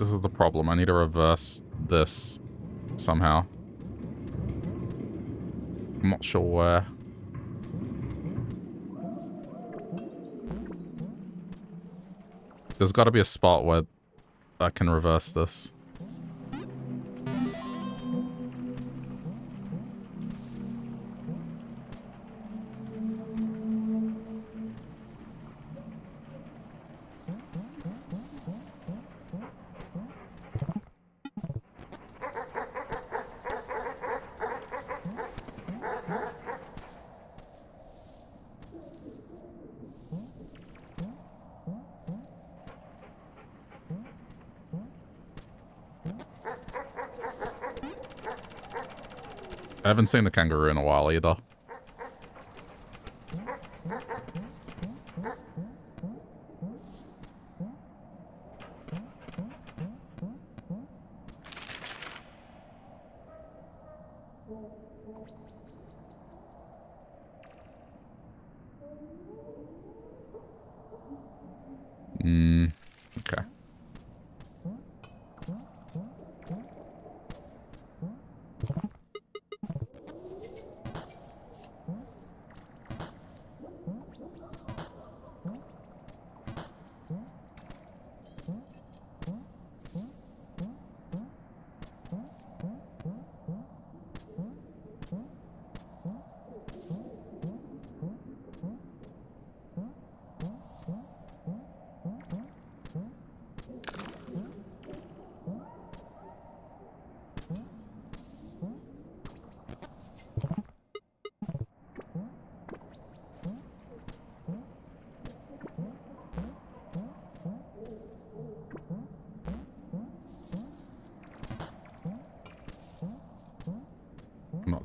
This. Is the problem. I need to reverse this somehow. I'm not sure where. There's got to be a spot where I can reverse this. Haven't seen the kangaroo in a while either.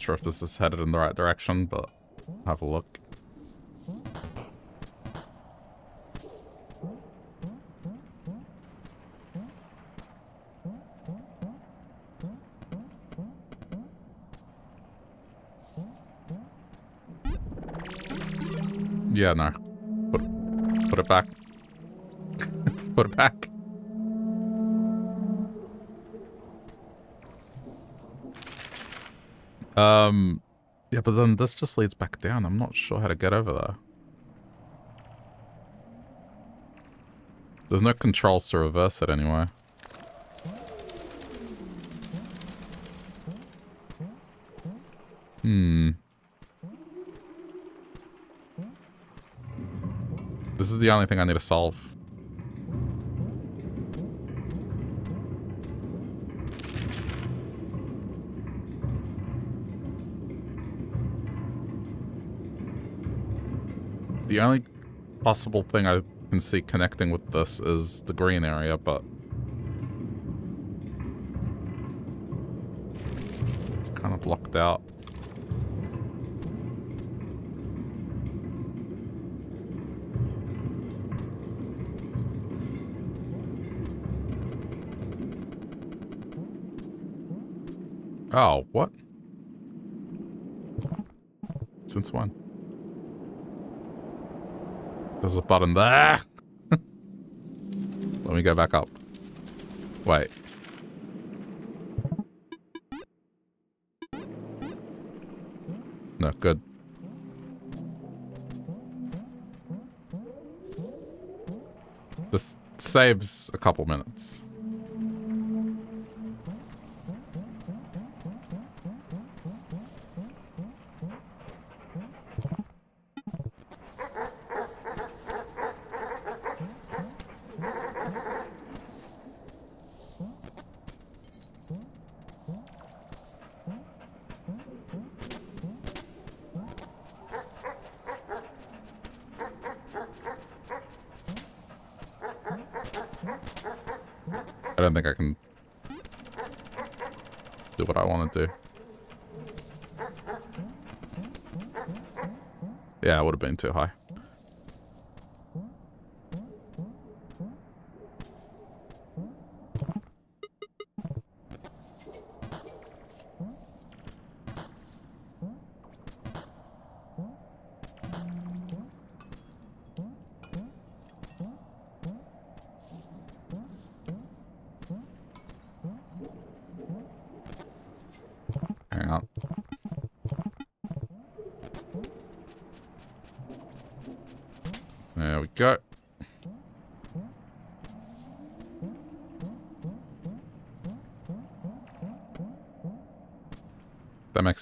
Sure if this is headed in the right direction, but have a look. Yeah, no. Put, put it back. put it back. Um, yeah, but then this just leads back down. I'm not sure how to get over there. There's no controls to reverse it anyway. Hmm. This is the only thing I need to solve. the only possible thing I can see connecting with this is the green area, but... It's kind of blocked out. Oh, what? Since when? There's a button there. Let me go back up. Wait. No, good. This saves a couple minutes. Think I can do what I want to do. Yeah, it would have been too high.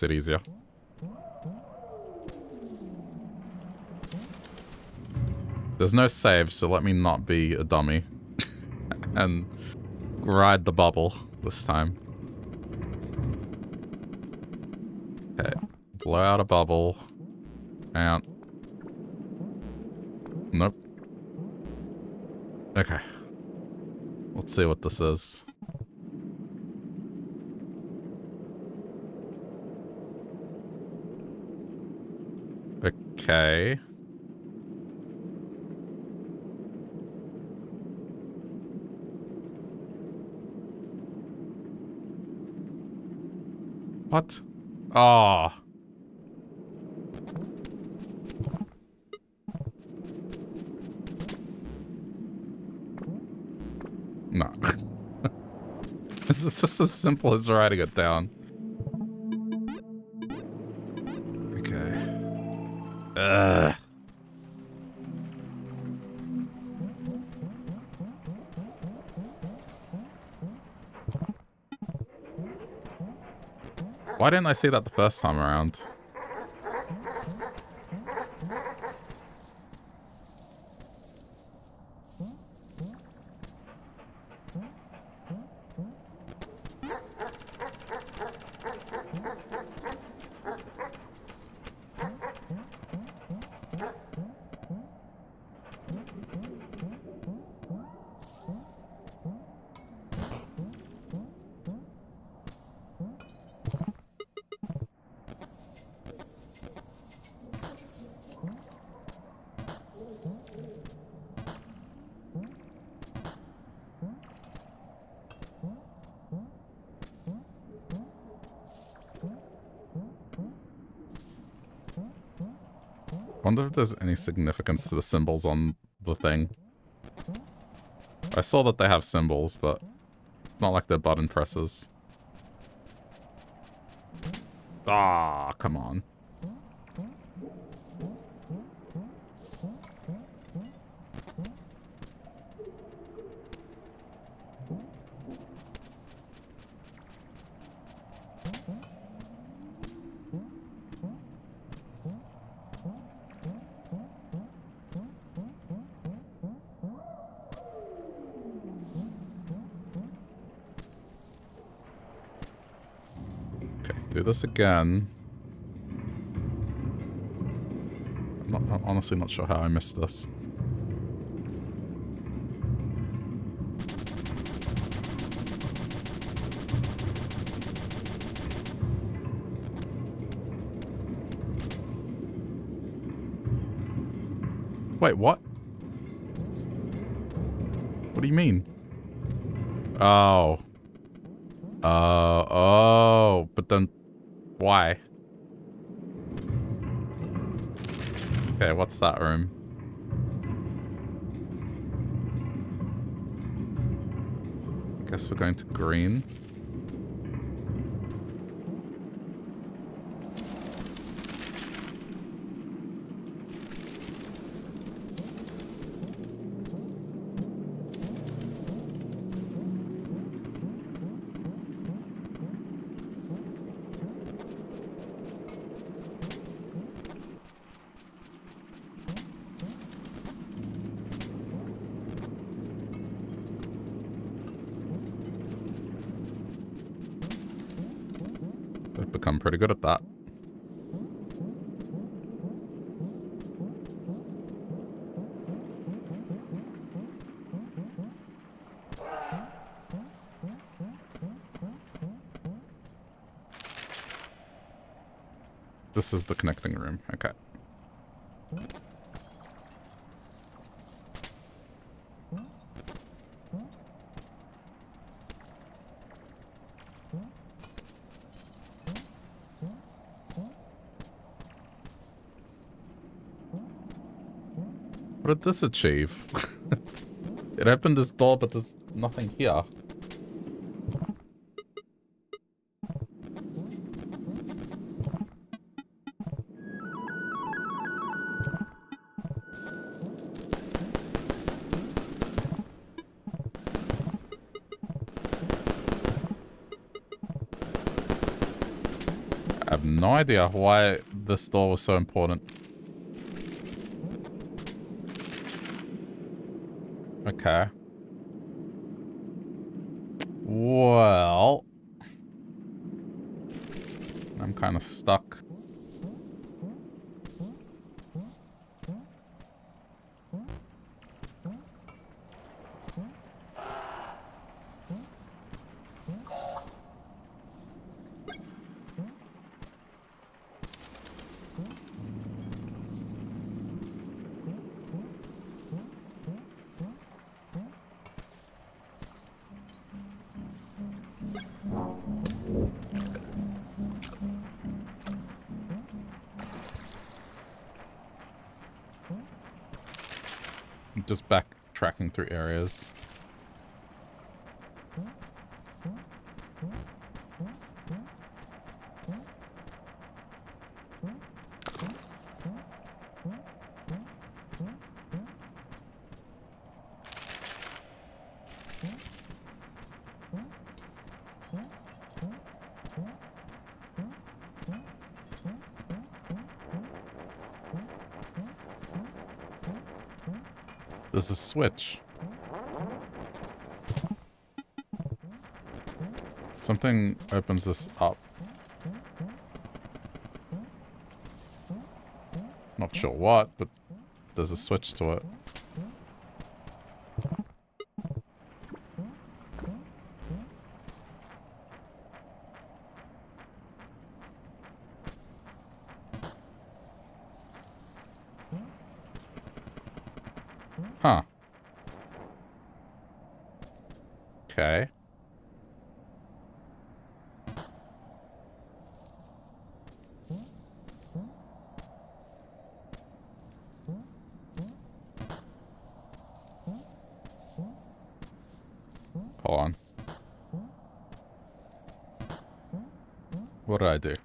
It easier. There's no save, so let me not be a dummy. and ride the bubble this time. Okay. Blow out a bubble. Out. Nope. Okay. Let's see what this is. Okay. What? Oh. No. this is just as simple as writing it down. Why didn't I see that the first time around? wonder if there's any significance to the symbols on the thing. I saw that they have symbols, but it's not like they're button presses. Ah, come on. This again. I'm, not, I'm honestly not sure how I missed this. Wait, what? What do you mean? Oh. What's that room? I guess we're going to green. pretty good at that. This is the connecting room. Okay. What did this achieve? it opened this door, but there's nothing here. Idea why this door was so important. Okay. Well... I'm kind of stuck. Just backtracking through areas. There's a switch. Something opens this up. Not sure what, but there's a switch to it. do.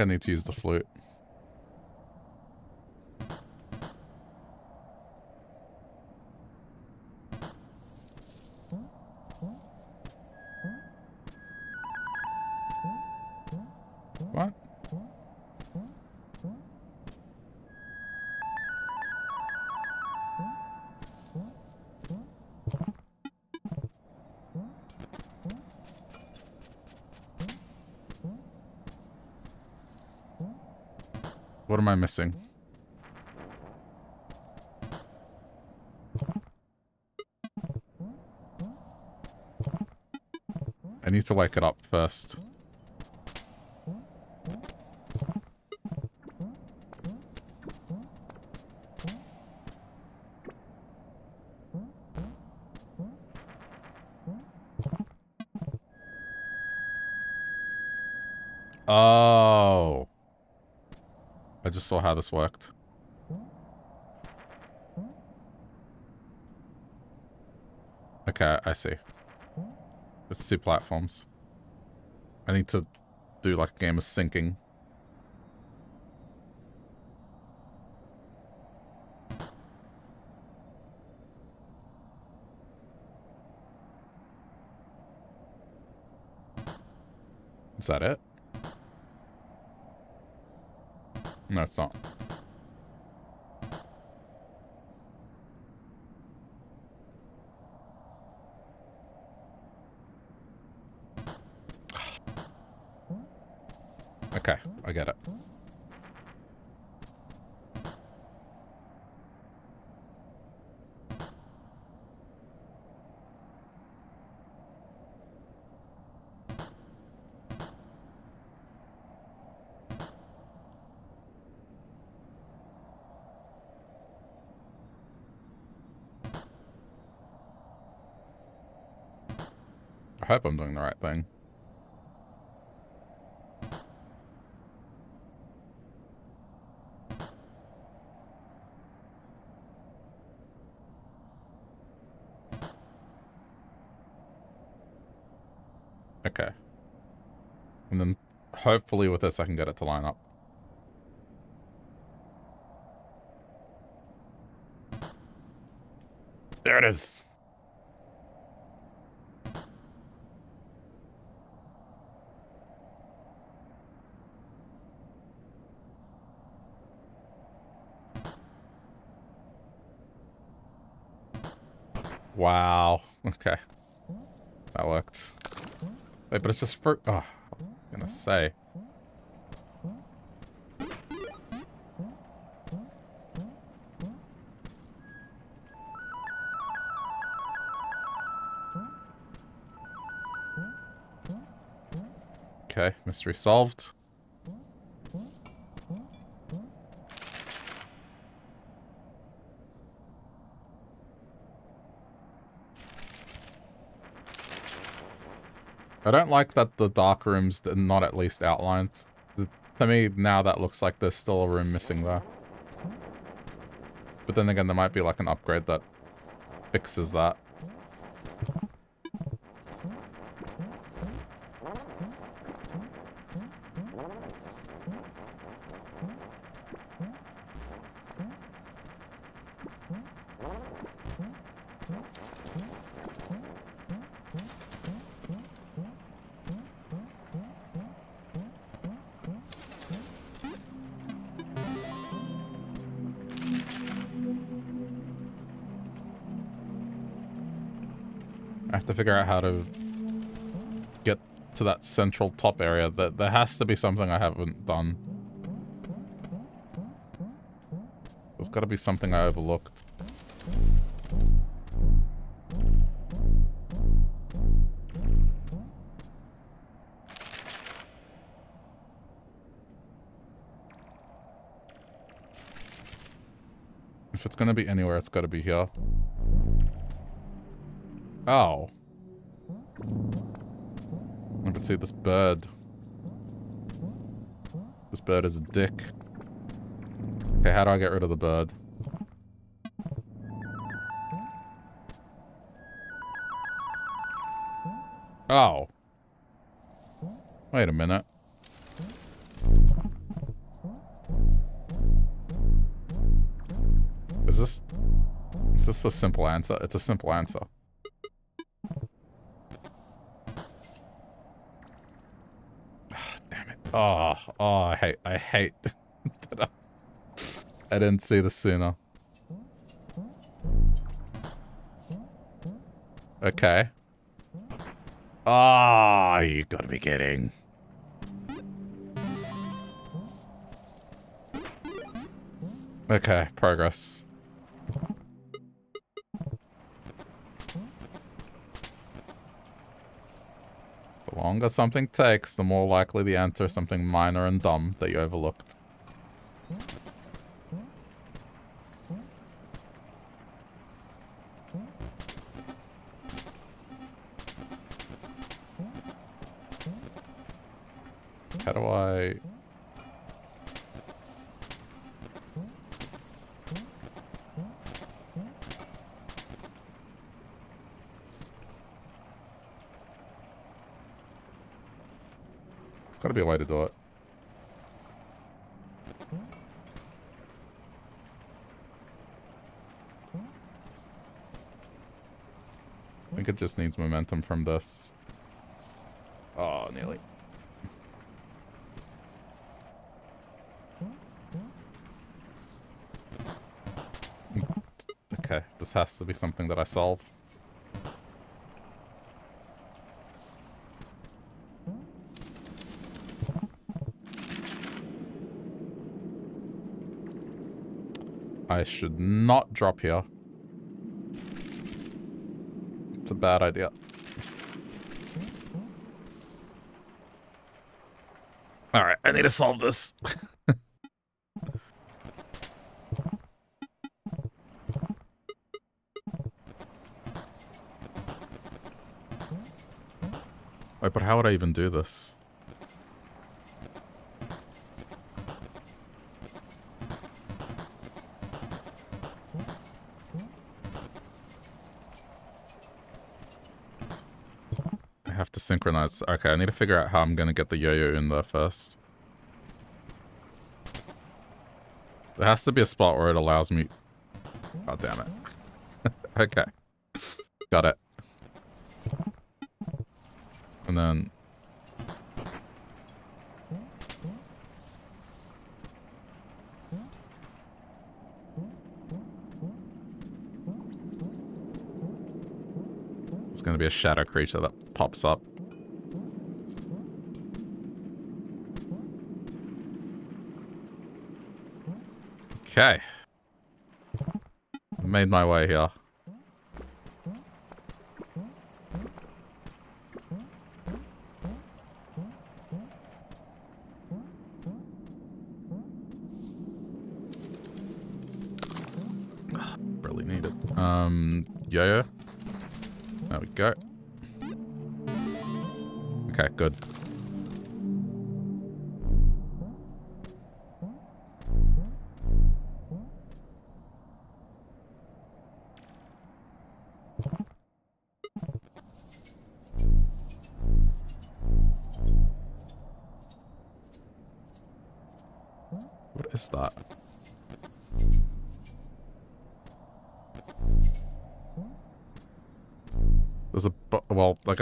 I need to use the flute. I missing? I need to wake it up first. Saw how this worked. Okay, I see. It's two platforms. I need to do like a game of sinking. Is that it? No, it's not. hope I'm doing the right thing. Okay. And then hopefully with this I can get it to line up. There it is. Wow. Okay. That worked. Wait, but it's just for... Oh, I'm gonna say. Okay, mystery solved. I don't like that the dark room's not at least outlined. To me, now that looks like there's still a room missing there. But then again, there might be like an upgrade that fixes that. Figure out how to get to that central top area. That there has to be something I haven't done. There's got to be something I overlooked. If it's going to be anywhere, it's got to be here. Oh. See this bird. This bird is a dick. Okay, how do I get rid of the bird? Oh. Wait a minute. Is this... Is this a simple answer? It's a simple answer. Oh, oh, I hate, I hate I, I didn't see this sooner. Okay. Ah, oh, you gotta be kidding. Okay, progress. Longer something takes, the more likely the answer is something minor and dumb that you overlooked. How do I... gotta be a way to do it. I think it just needs momentum from this. Oh, nearly. Okay, this has to be something that I solve. I should not drop here. It's a bad idea. Alright, I need to solve this. Wait, but how would I even do this? Synchronize. Okay, I need to figure out how I'm going to get the yo-yo in there first. There has to be a spot where it allows me... Oh, damn it. okay. Got it. And then... It's gonna be a shadow creature that pops up. Okay. I made my way here.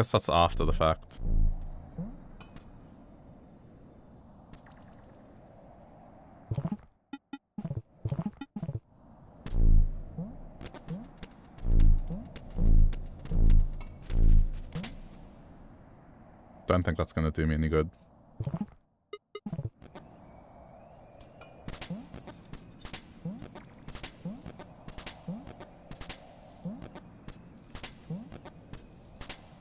Guess that's after the fact. Don't think that's going to do me any good.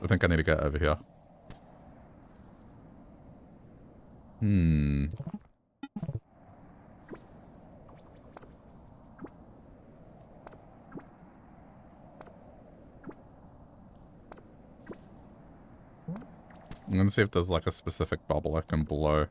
think I need to get over here. Hmm. Gonna see if there's like a specific bubble I can blow.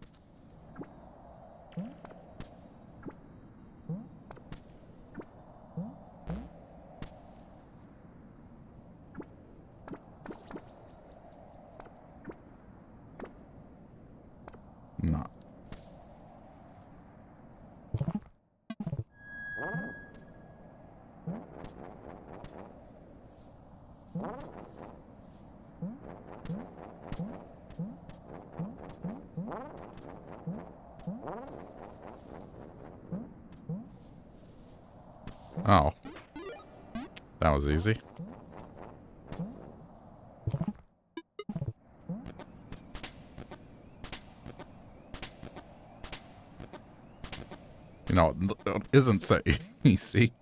Isn't so easy.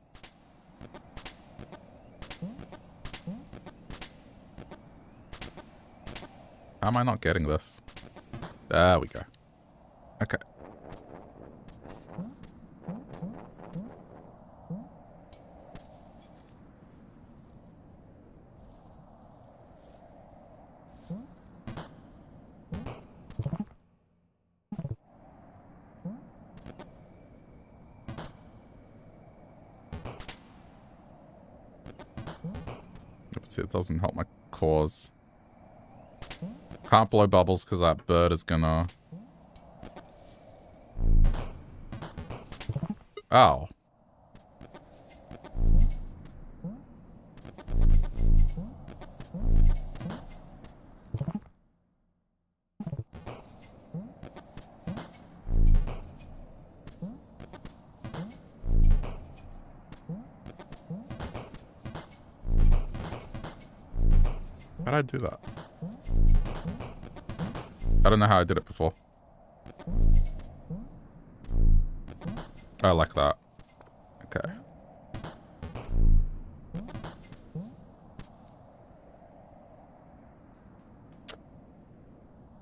How am I not getting this? There we go. Okay. Doesn't help my cause. Can't blow bubbles because that bird is gonna... Oh. I do that? I don't know how I did it before. I like that. Okay.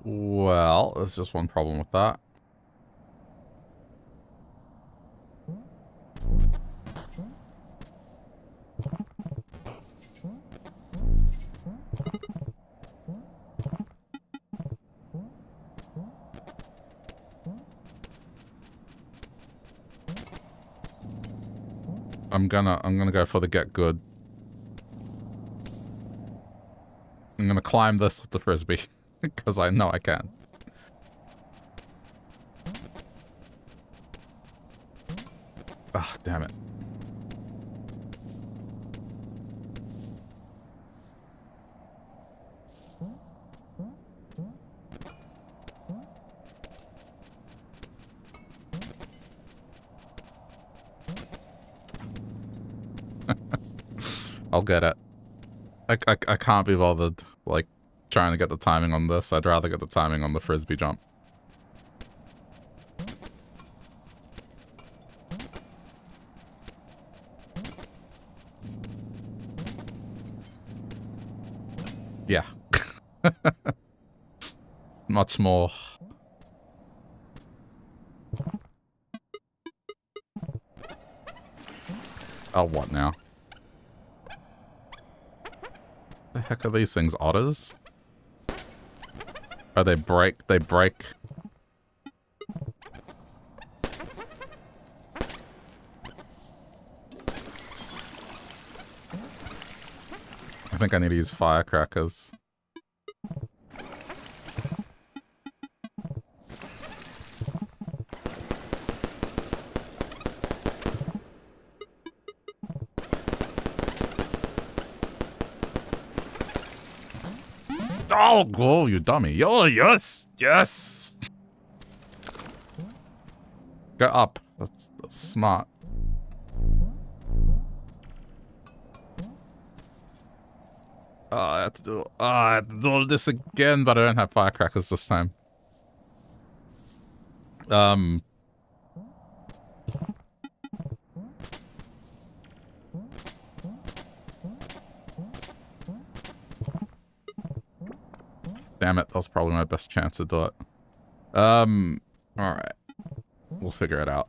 Well, there's just one problem with that. I'm gonna I'm gonna go for the get good. I'm gonna climb this with the frisbee because I know I can. Ah, damn it. I'll get it. I, I, I can't be bothered, like, trying to get the timing on this. I'd rather get the timing on the frisbee jump. Yeah. Much more. Oh, what now? The heck are these things? Otters? Oh, they break. They break. I think I need to use firecrackers. Oh, go, you dummy. Oh, yes, yes. Go up. That's, that's smart. Oh, I have to do. Oh, I have to do this again, but I don't have firecrackers this time. Um. Damn it, that was probably my best chance to do it. Um, alright. We'll figure it out.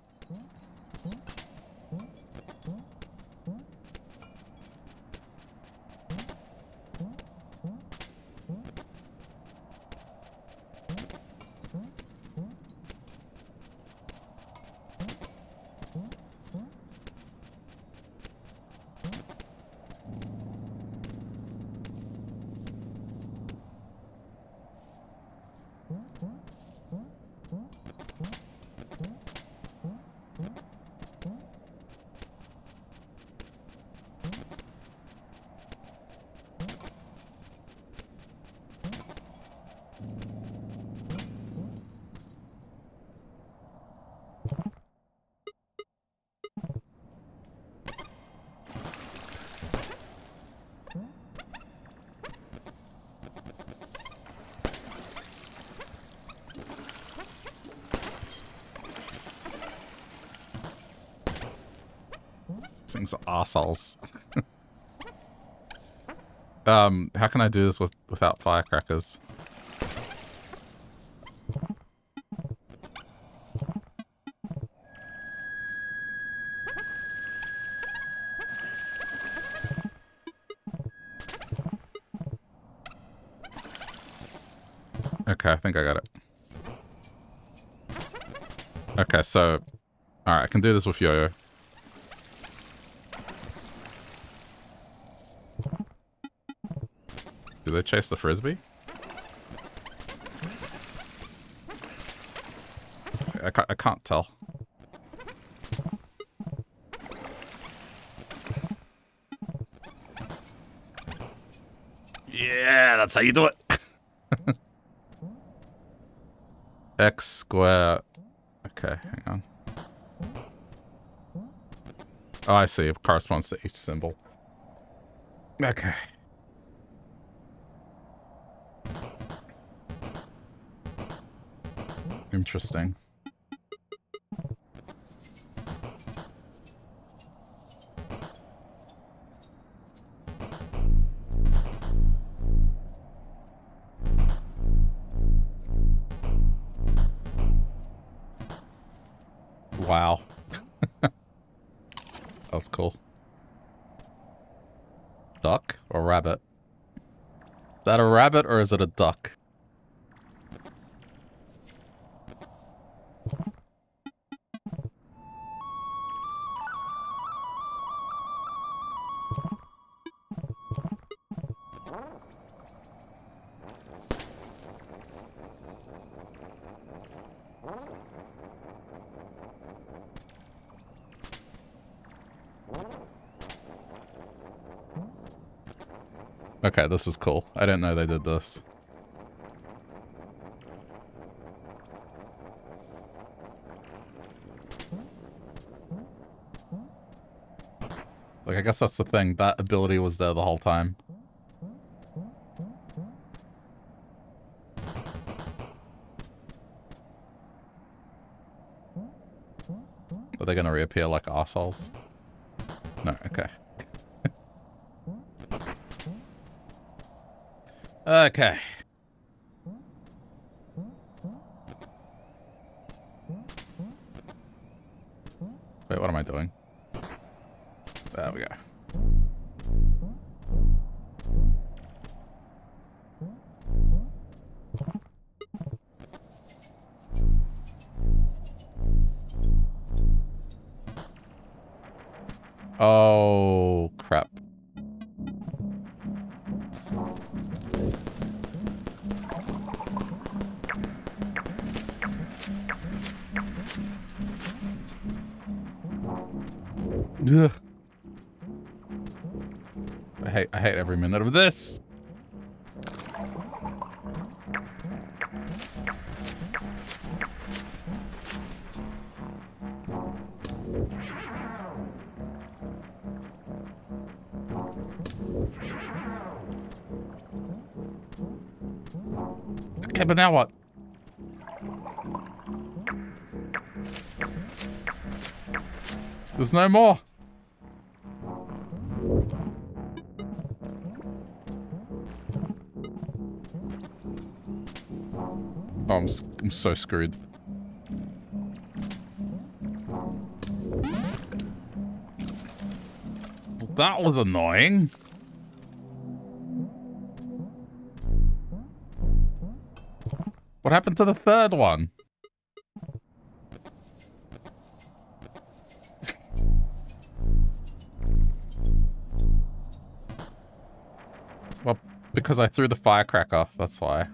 Assholes. um, how can I do this with without firecrackers? Okay, I think I got it. Okay, so... Alright, I can do this with Yo-Yo. Do they chase the frisbee? I can't, I can't tell. Yeah, that's how you do it. X square. Okay, hang on. Oh, I see. It corresponds to each symbol. Okay. Interesting. Wow. that was cool. Duck or rabbit? Is that a rabbit or is it a duck? Okay, this is cool. I didn't know they did this. Like, I guess that's the thing. That ability was there the whole time. Are they gonna reappear like assholes? No, okay. Okay. Wait, what am I doing? There we go. There's no more. Oh, I'm, I'm so screwed. That was annoying. What happened to the third one? Because I threw the firecracker, that's why.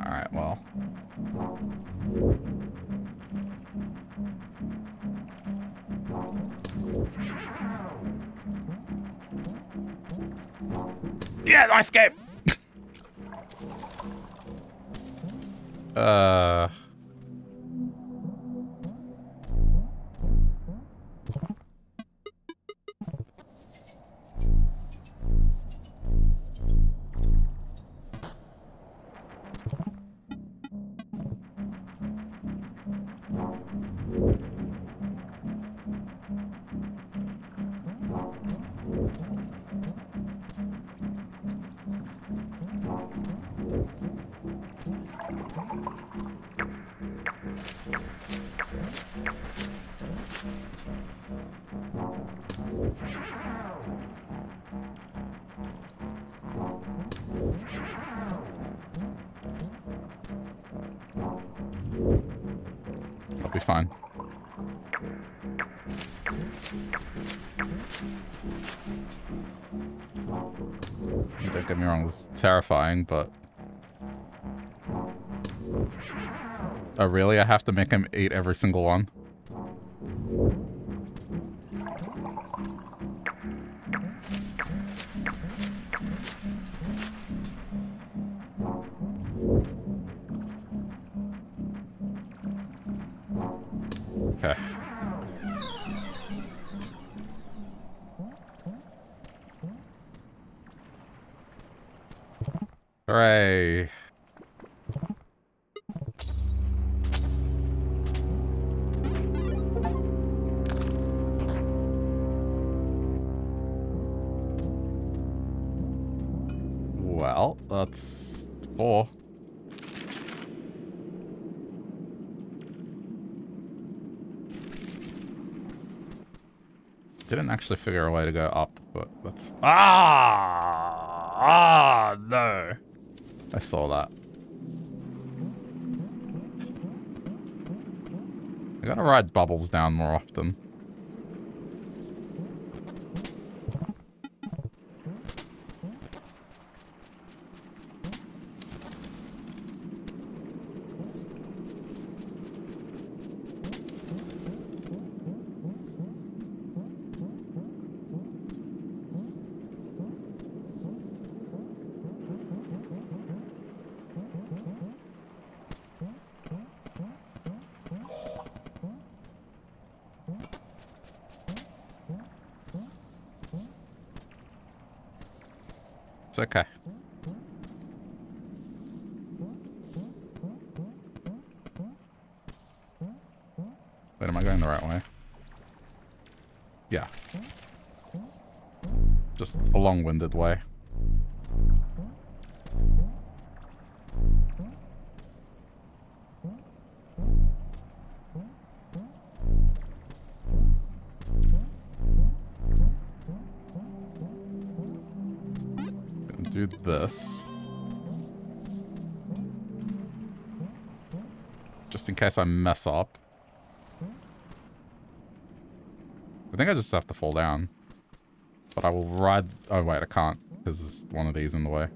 Alright, well. Yeah, nice game! Fine. Don't get me wrong, it's terrifying, but... Oh, really? I have to make him eat every single one? Actually figure a way to go up, but that's... Ah! Ah, no. I saw that. I gotta ride bubbles down more often. Okay. Wait, am I going the right way? Yeah. Just a long-winded way. Case I mess up. I think I just have to fall down. But I will ride... Oh, wait, I can't. Because there's one of these in the way.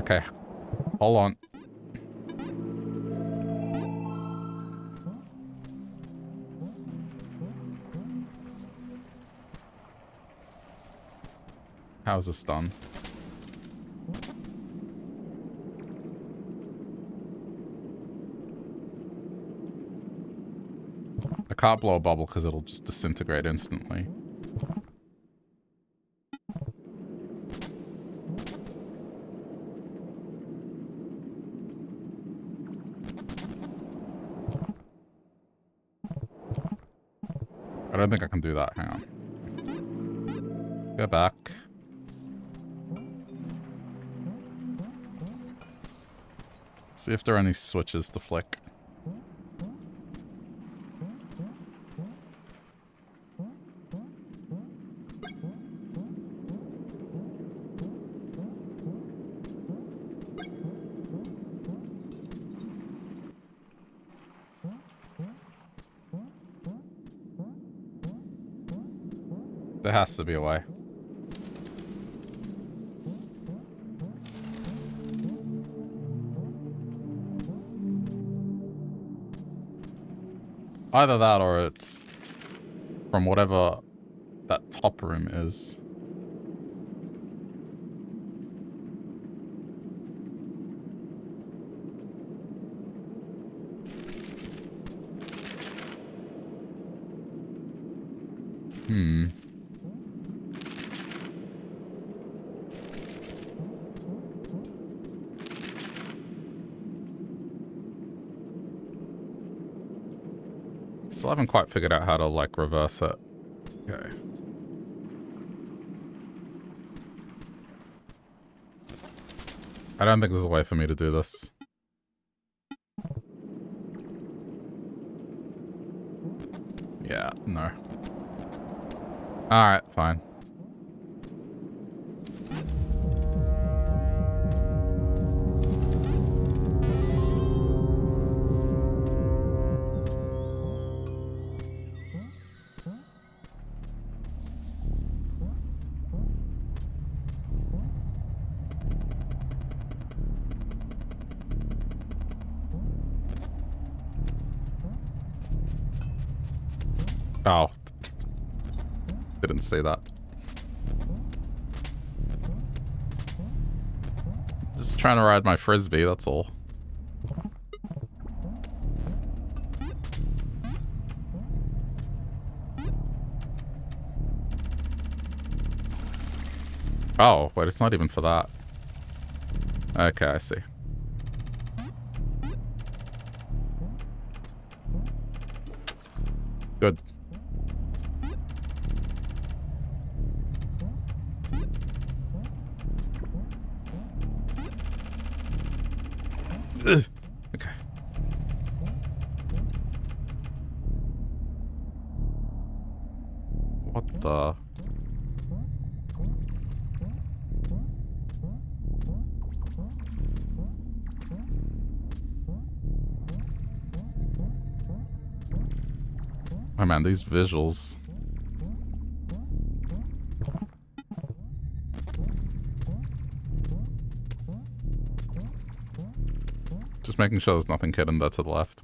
Okay. Hold on. How's this done? Can't blow a bubble because it'll just disintegrate instantly. I don't think I can do that. Hang on. Go back. See if there are any switches to flick. There has to be a way. Either that or it's from whatever that top room is. Hmm. Still haven't quite figured out how to, like, reverse it. Okay. I don't think there's a way for me to do this. Yeah, no. Alright, fine. say that. Just trying to ride my frisbee, that's all. Oh, wait, it's not even for that. Okay, I see. Man, these visuals. Just making sure there's nothing hidden there to the left.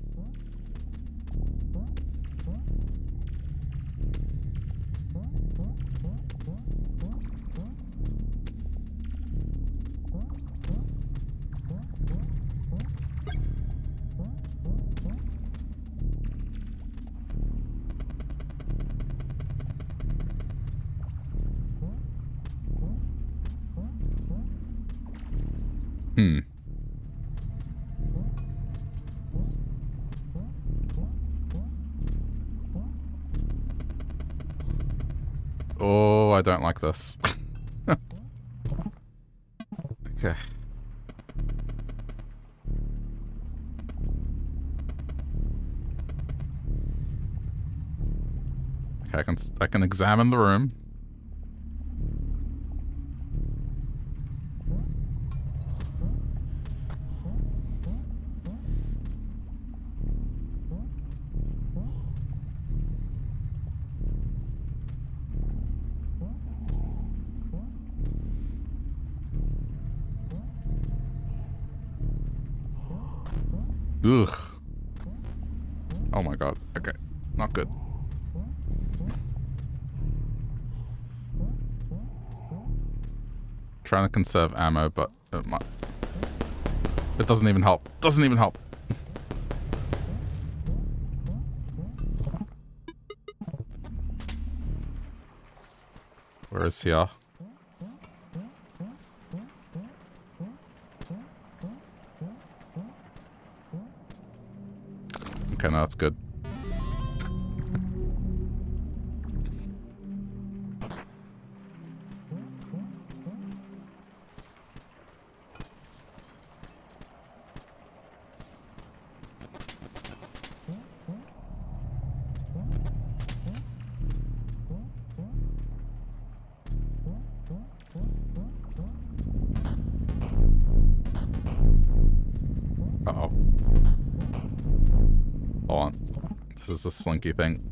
Don't like this. okay. Okay, I can I can examine the room. Conserve ammo, but it might... It doesn't even help. Doesn't even help. Where is he? Uh? Okay, no, that's good. Is a slinky thing.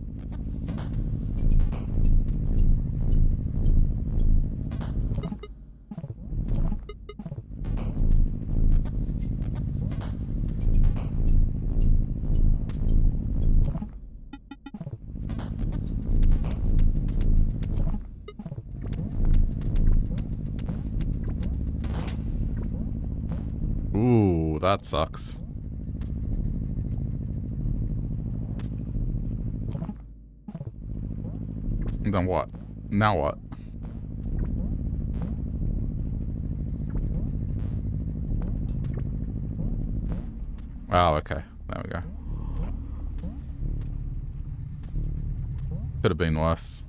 Ooh, that sucks. Then what? Now what? Oh, okay. There we go. Could have been worse.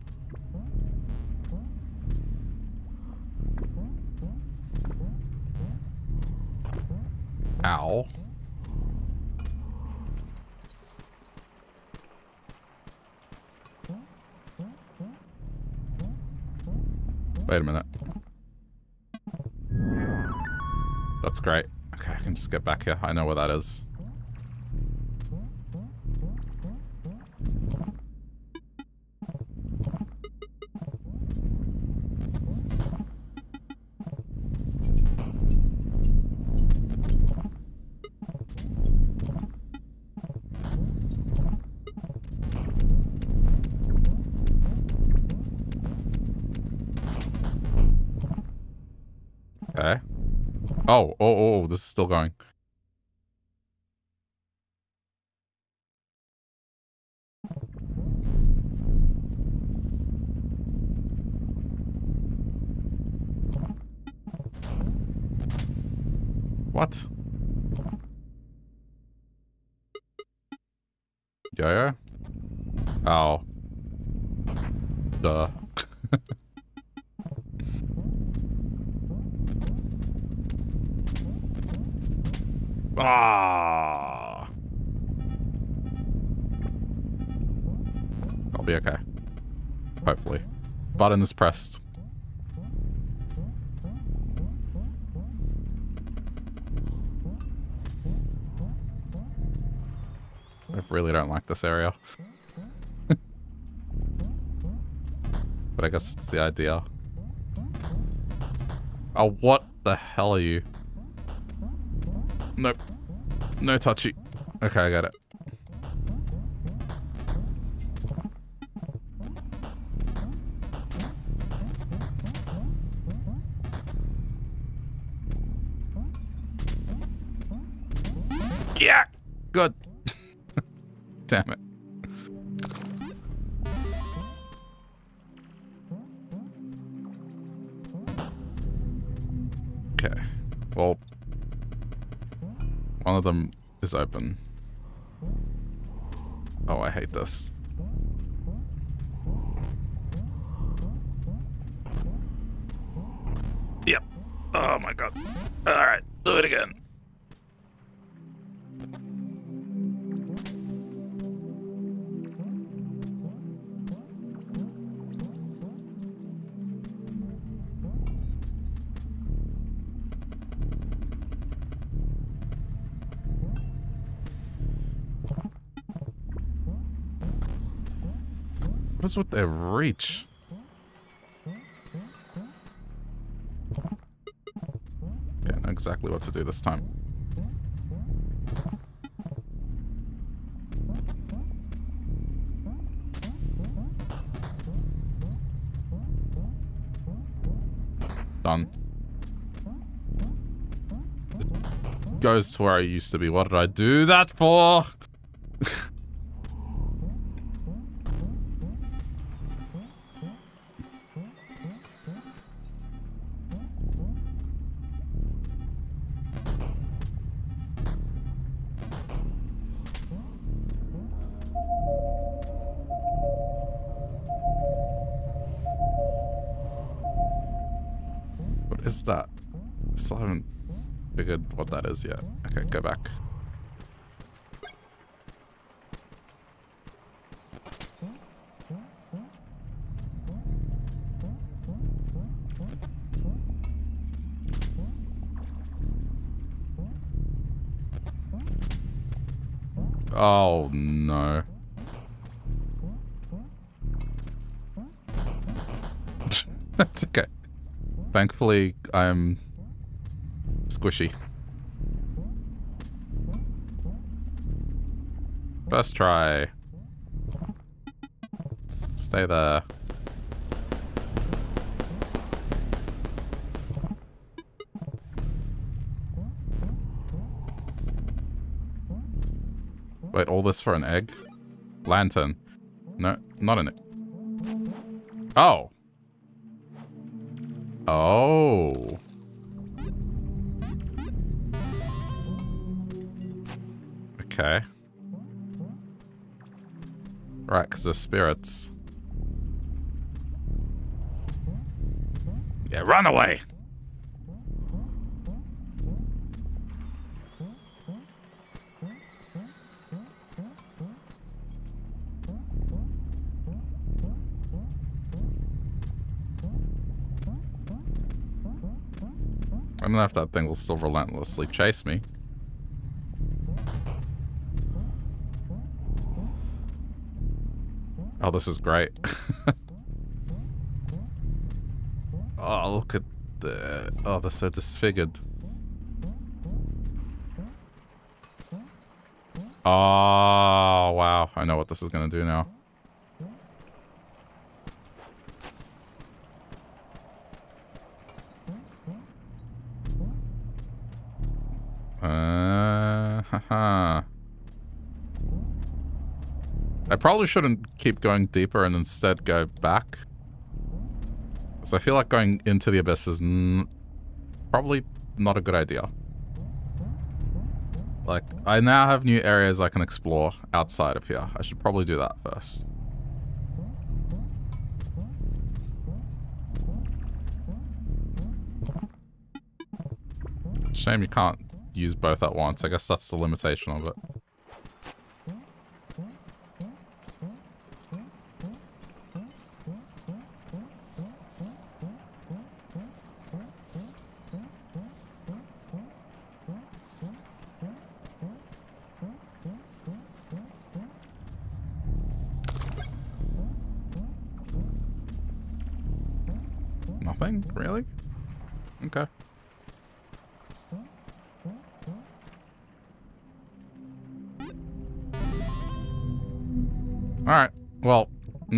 Get back here. I know where that is. This is still going. Button is pressed. I really don't like this area. but I guess it's the idea. Oh, what the hell are you? Nope. No touchy. Okay, I got it. Open. Oh, I hate this. With their reach? Yeah, know exactly what to do this time. Done. It goes to where I used to be. What did I do that for? That is yet. Okay, go back. Oh, no. That's okay. Thankfully, I'm squishy. First try. Stay there. Wait, all this for an egg? Lantern. No, not an egg. Oh! Oh. Okay. They're spirits. Yeah, run away! I don't know if that thing will still relentlessly chase me. Oh, this is great. oh, look at the... Oh, they're so disfigured. Oh, wow. I know what this is going to do now. Uh, haha. I probably shouldn't keep going deeper and instead go back. Because I feel like going into the abyss is probably not a good idea. Like, I now have new areas I can explore outside of here. I should probably do that first. Shame you can't use both at once. I guess that's the limitation of it.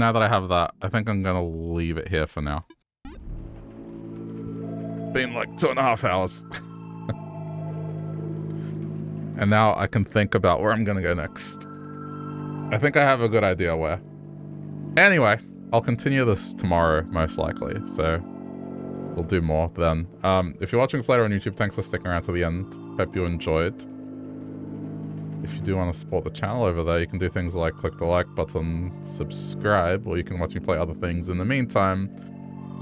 Now that I have that, I think I'm gonna leave it here for now. Been like two and a half hours. and now I can think about where I'm gonna go next. I think I have a good idea where. Anyway, I'll continue this tomorrow, most likely, so we'll do more then. Um, if you're watching this later on YouTube, thanks for sticking around to the end. Hope you enjoyed. Do want to support the channel over there, you can do things like click the like button, subscribe, or you can watch me play other things in the meantime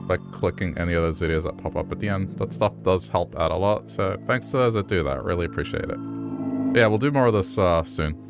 by clicking any of those videos that pop up at the end. That stuff does help out a lot, so thanks to those that do that. Really appreciate it. Yeah, we'll do more of this uh, soon.